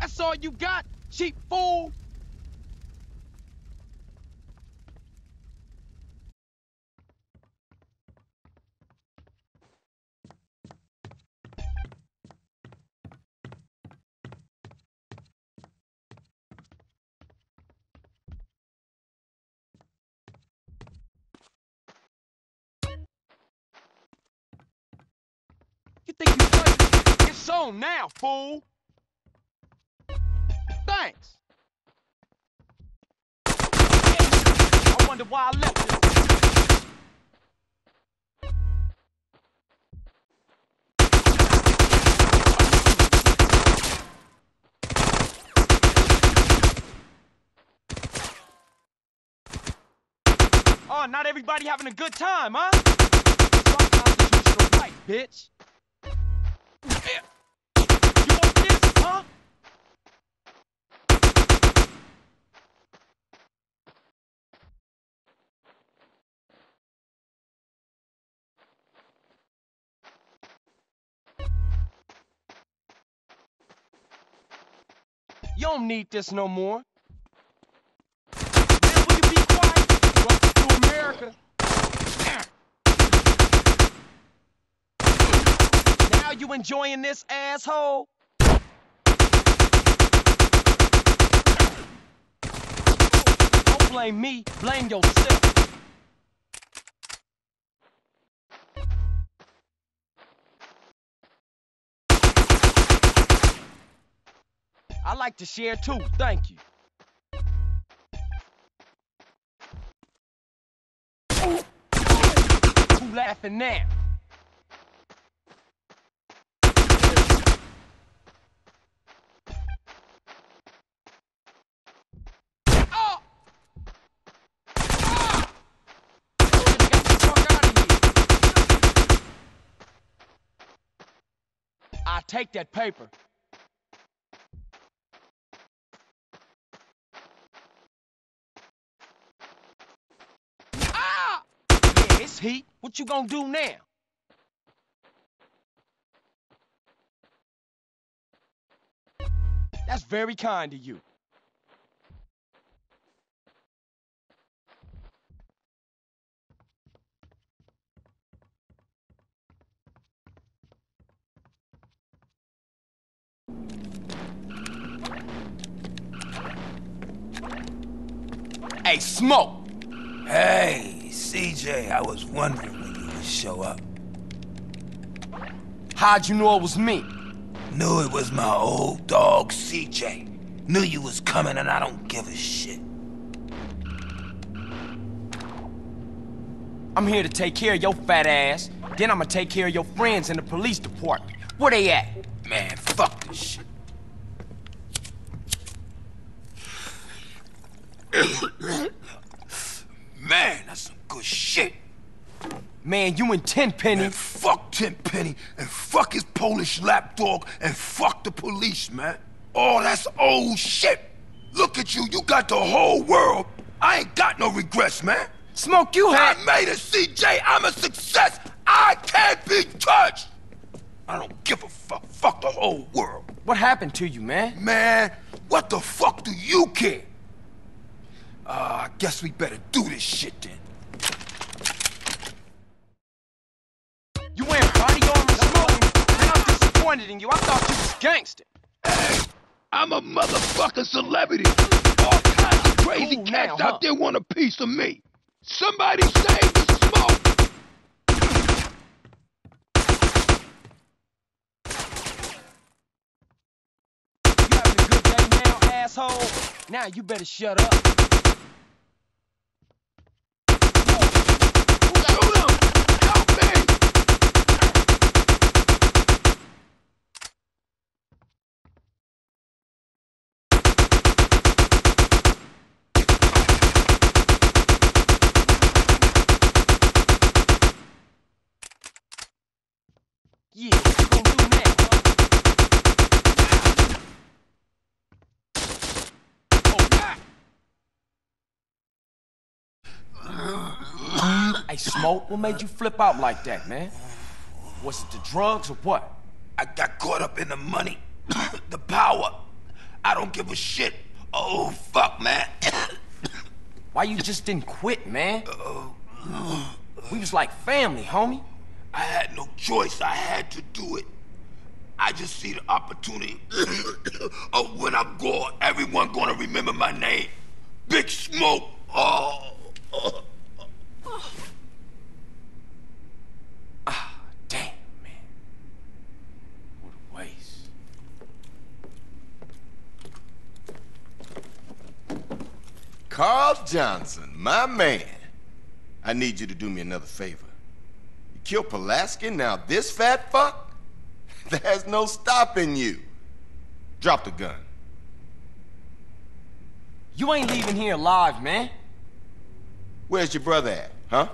That's all you got, cheap fool! You think you playing? It's on now, fool! Thanks! I wonder why I left it. Oh, not everybody having a good time, huh? It's our constitutional right, bitch. You don't need this no more. Man, will you be quiet? Welcome to America. Now you enjoying this, asshole? Don't blame me, blame yourself. I like to share too, thank you. Who laughing now? I take that paper. Heat. What you gonna do now? That's very kind of you. Hey, Smoke! Hey, CJ, I was wondering when you would show up. How'd you know it was me? Knew it was my old dog, CJ. Knew you was coming and I don't give a shit. I'm here to take care of your fat ass. Then I'm gonna take care of your friends in the police department. Where they at? Man, fuck this shit. Man, good shit. Man, you and Tenpenny. Man, fuck Tenpenny and fuck his Polish lapdog and fuck the police, man. Oh, that's old shit. Look at you, you got the whole world. I ain't got no regrets, man. Smoke, you had. I made it, CJ. I'm a success. I can't be touched. I don't give a fuck. Fuck the whole world. What happened to you, man? Man, what the fuck do you care? Uh, I guess we better do this shit then. You wearing body armor smoking, and I'm disappointed in you. I thought you was gangster. Hey, I'm a motherfucking celebrity. All kinds of crazy Ooh, cats now, out there want a piece of me. Somebody save the smoke! You having a good day now, asshole? Now you better shut up. Hey, Smoke, what made you flip out like that, man? Was it the drugs or what? I got caught up in the money, the power. I don't give a shit. Oh, fuck, man. Why you just didn't quit, man? We was like family, homie. I had no choice. I had to do it. I just see the opportunity. oh, when I'm gone, everyone gonna remember my name. Big Smoke. Oh. oh. Damn, man. What a waste. Carl Johnson, my man. I need you to do me another favor. You killed Pulaski, now this fat fuck? There's no stopping you. Drop the gun. You ain't leaving here alive, man. Where's your brother at, huh?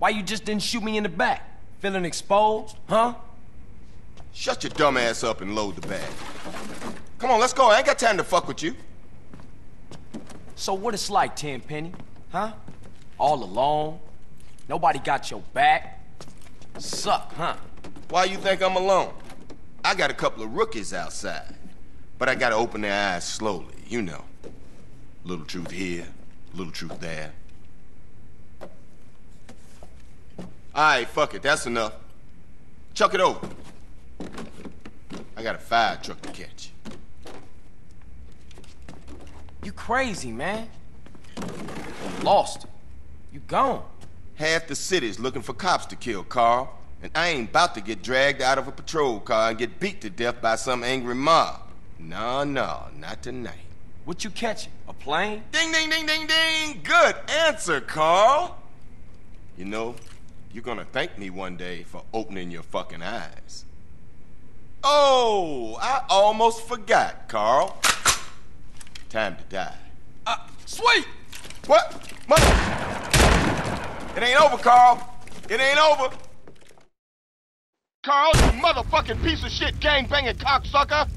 Why you just didn't shoot me in the back? Feeling exposed, huh? Shut your dumb ass up and load the bag. Come on, let's go. I ain't got time to fuck with you. So what it's like, Tenpenny? Huh? All alone? Nobody got your back? Suck, huh? Why you think I'm alone? I got a couple of rookies outside. But I gotta open their eyes slowly, you know. Little truth here, little truth there. Alright, fuck it, that's enough. Chuck it over. I got a fire truck to catch. You crazy, man. You lost it. You gone. Half the city's looking for cops to kill, Carl. And I ain't about to get dragged out of a patrol car and get beat to death by some angry mob. No, no, not tonight. What you catching? A plane? Ding, ding, ding, ding, ding! Good answer, Carl! You know, you're gonna thank me one day for opening your fucking eyes. Oh, I almost forgot, Carl. Time to die. Uh, sweet! What? Mother... It ain't over, Carl. It ain't over. Carl, you motherfucking piece of shit gangbanging cocksucker!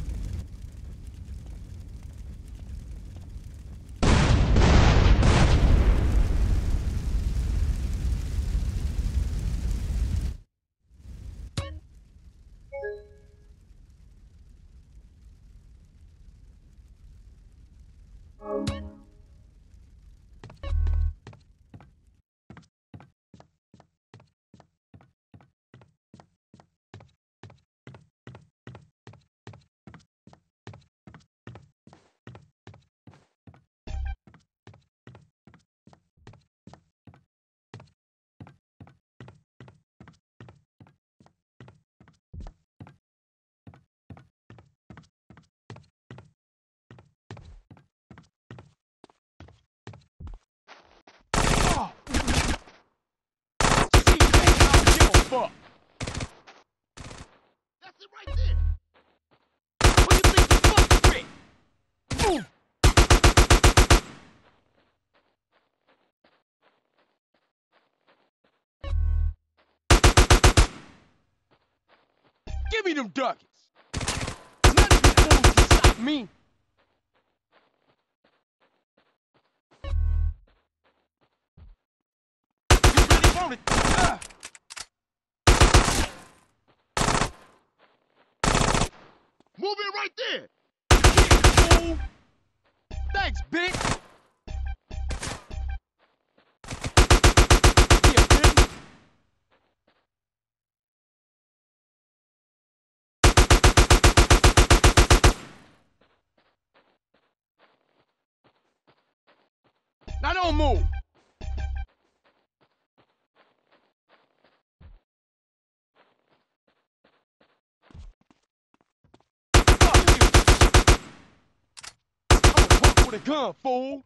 Fuck. Me them ducats. None of you fools can stop me. You really want it? Ah. Move it right there! Thanks, bitch. Move! with a gun, fool!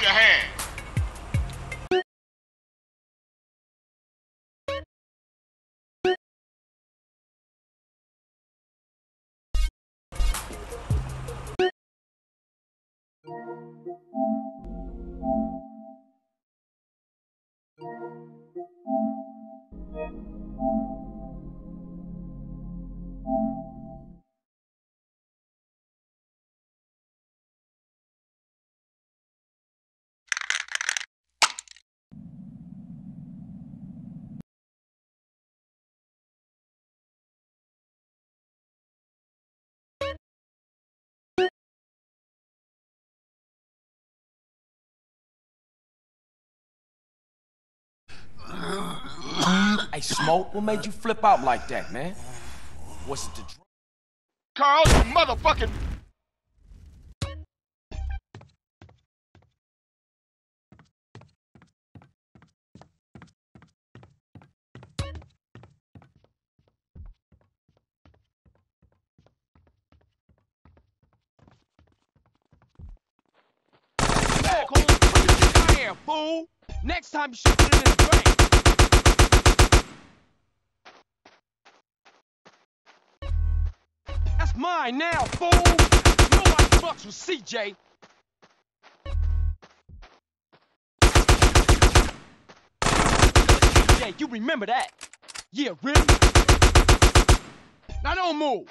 Us your hand. Hey, Smoke, what made you flip out like that, man? Was it the dr- Carl, you motherfucking. Fool. Next time you shoot it in the mine now, fool. Nobody fucks with CJ. CJ, you remember that? Yeah, really? Now don't move.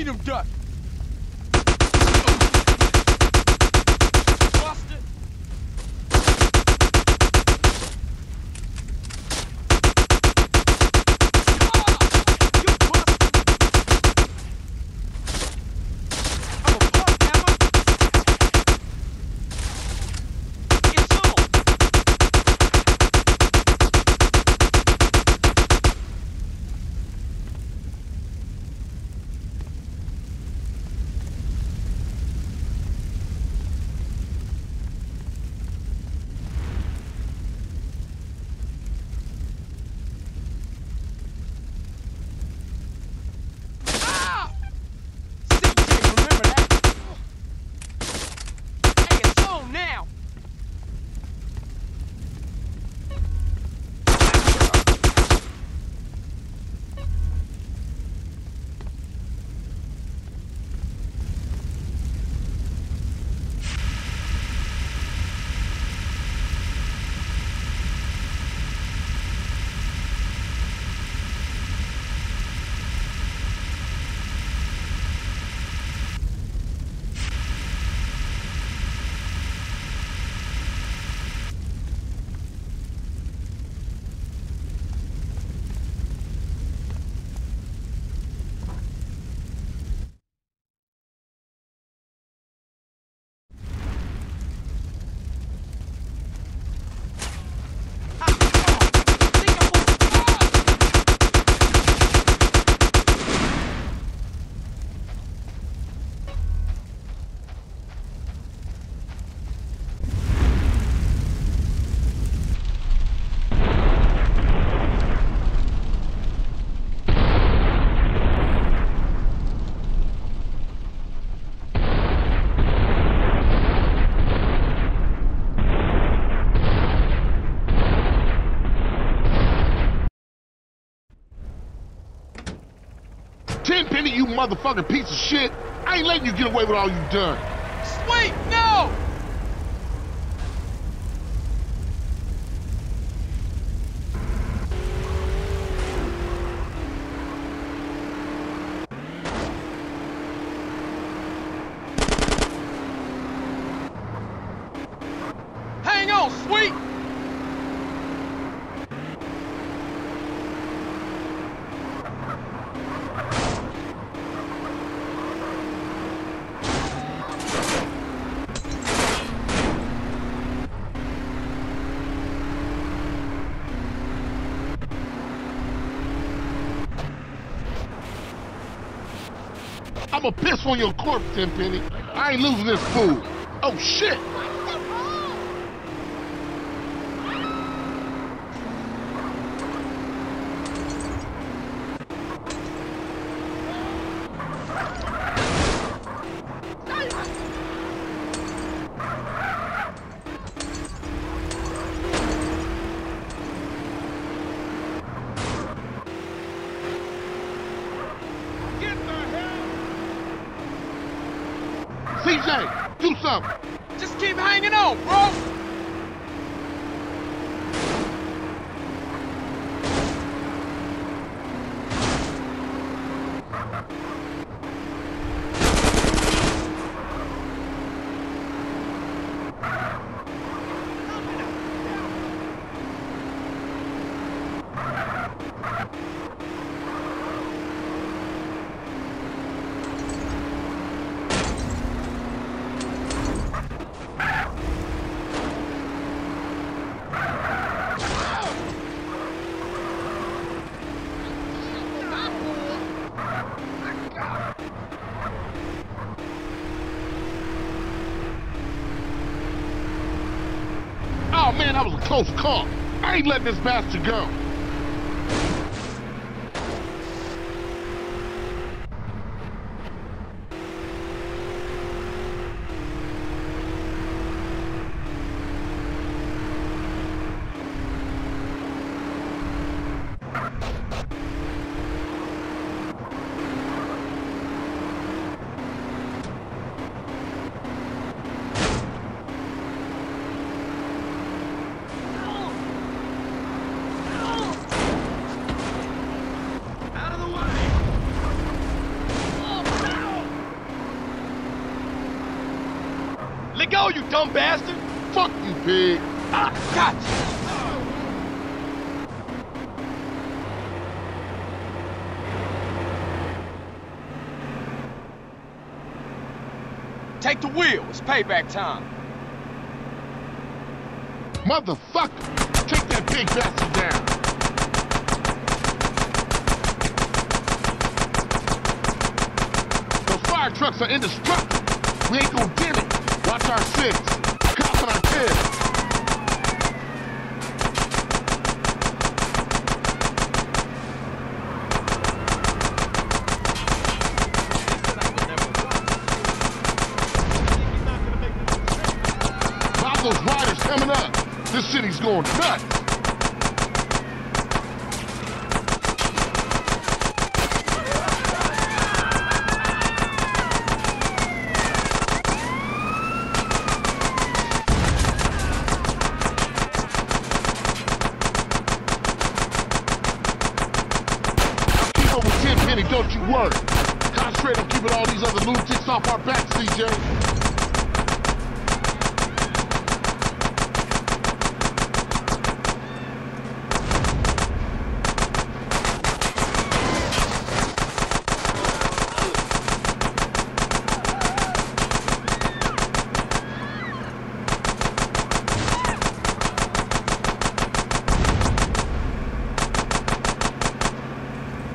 Give me them motherfucking piece of shit. I ain't letting you get away with all you done. Wait, no! Hang on, sweet! I'ma piss on your corpse, Tenpenny. I ain't losing this fool. Oh shit! CJ, do something. Just keep hanging on, bro! Oh man, that was a I ain't letting this bastard go. Dumb bastard! Fuck you, pig! Ah, gotcha! Take the wheel. It's payback time. Motherfucker! Take that big bastard down! Those fire trucks are indestructible. We ain't gonna get it. Watch our six. Cops on our tail. Bob, those riders coming up. This city's going nuts. Keep up with Tenpenny, don't you worry. Concentrate on keeping all these other lunatics off our back, CJ.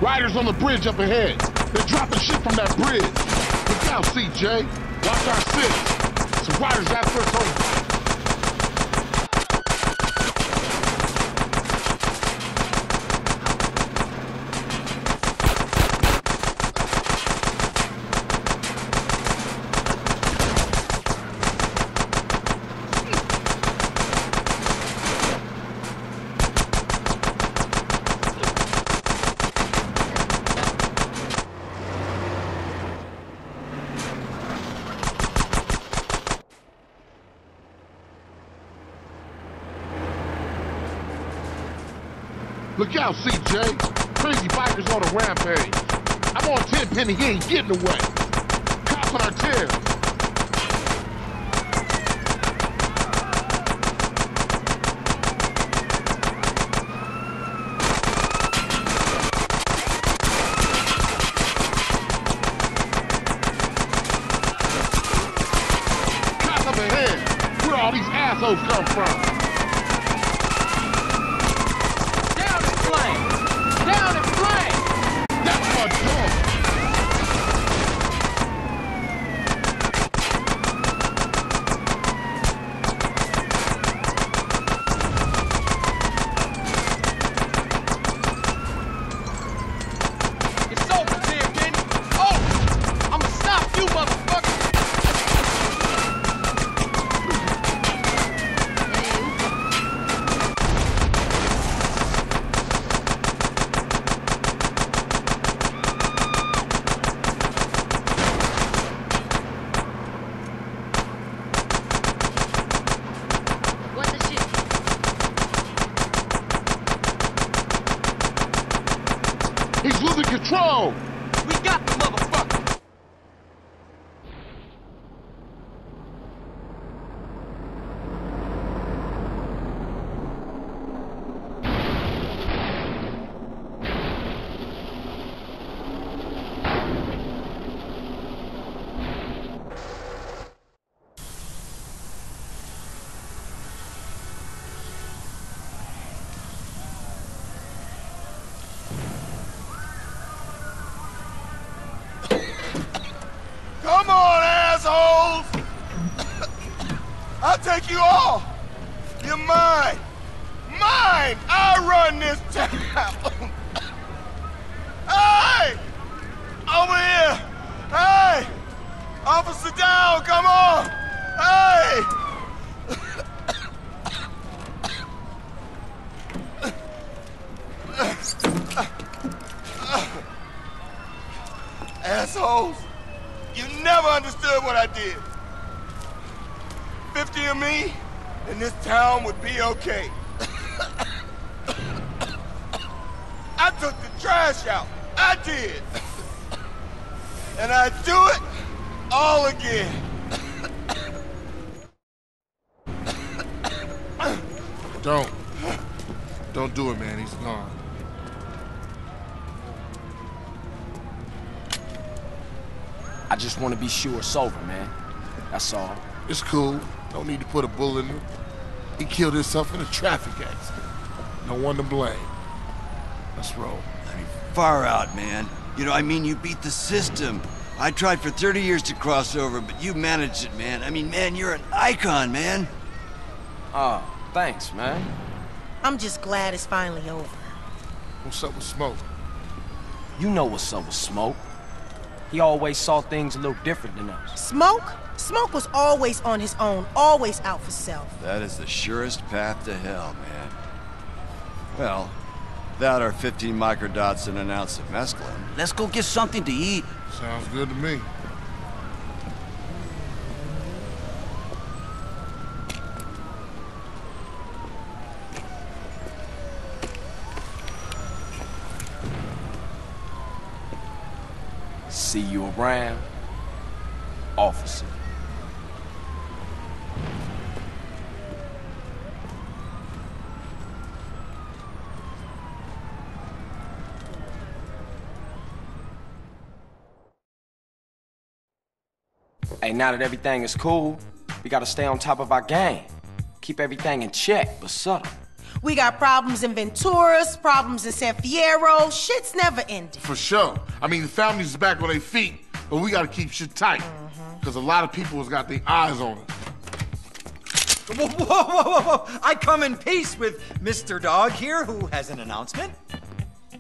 Riders on the bridge up ahead. They're dropping shit from that bridge. Look out, CJ. Watch our six. Some riders after us over. Look out, CJ. Crazy bikers on a rampage. I'm on Tenpenny, he ain't getting away. assholes. You never understood what I did. 50 of me, and this town would be okay. I took the trash out. I did. and I do it all again. Don't. Don't do it, man. He's gone. I just want to be sure it's over, man. That's all. It's cool. Don't need to put a bullet in him. He killed himself in a traffic accident. No one to blame. Let's roll. I mean, far out, man. You know, I mean, you beat the system. I tried for 30 years to cross over, but you managed it, man. I mean, man, you're an icon, man. Oh, thanks, man. I'm just glad it's finally over. What's up with Smoke? You know what's up with Smoke. He always saw things a little different than us. Smoke? Smoke was always on his own, always out for self. That is the surest path to hell, man. Well, that our 15 microdots and an ounce of mescaline. Let's go get something to eat. Sounds good to me. See you around, officer. Hey, now that everything is cool, we gotta stay on top of our game. Keep everything in check, but subtle. We got problems in Venturas, problems in San Fierro. Shit's never ending. For sure. I mean, the family's back on their feet, but we gotta keep shit tight. Because a lot of people has got their eyes on us. Whoa, whoa, whoa, whoa, whoa! I come in peace with Mr. Dogg here, who has an announcement.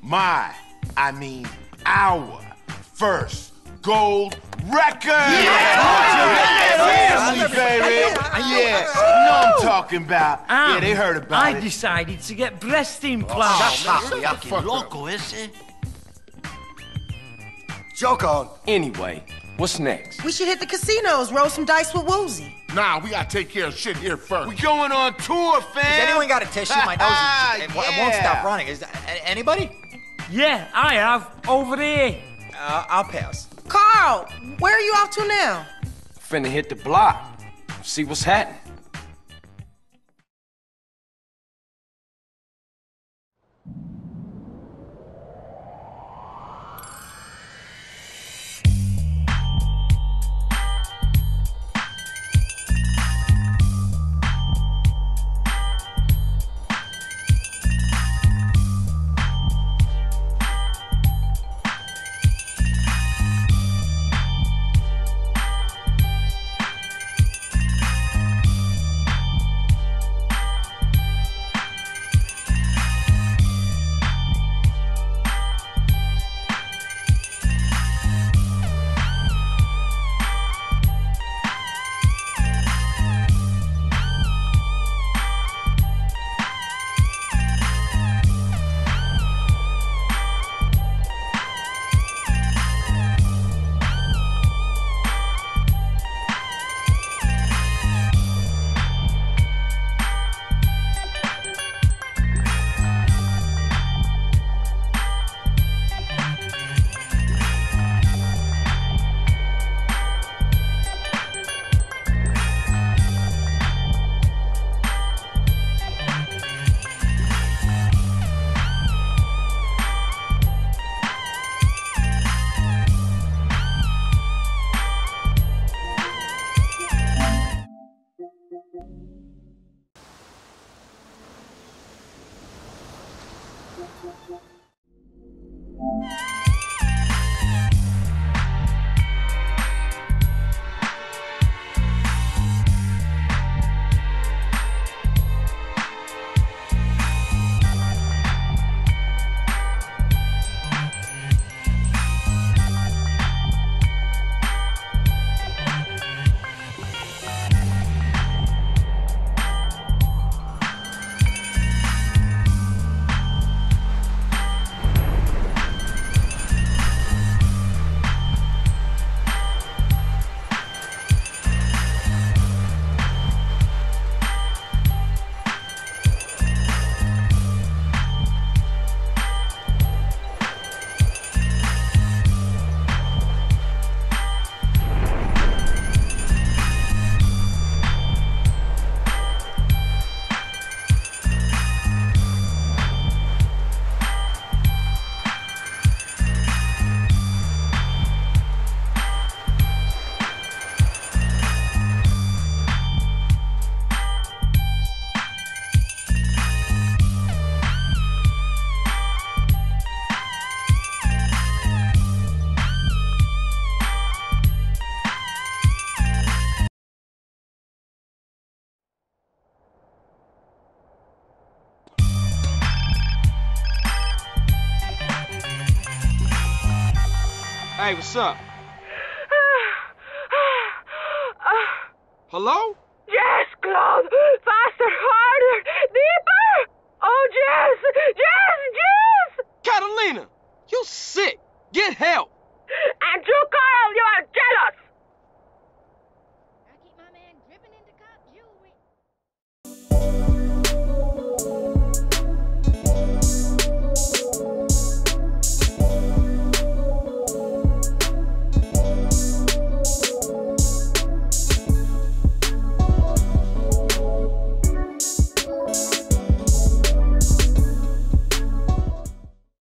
My, I mean, our first gold record! Family, baby! Yeah, you know I'm talking about. yeah, they um, heard about I it. decided to get breast implants. loco ese. Joke on. Anyway, what's next? We should hit the casinos, roll some dice with Woozie. Nah, we gotta take care of shit here first. We going on tour, fam! Has anyone got a tissue? My nose is, it, it won't stop running. Is a- anybody? Yeah, I have. Over there. Uh, I'll pass. Carl, where are you off to now? Finna hit the block. See what's happening. Hey, what's up? Hello?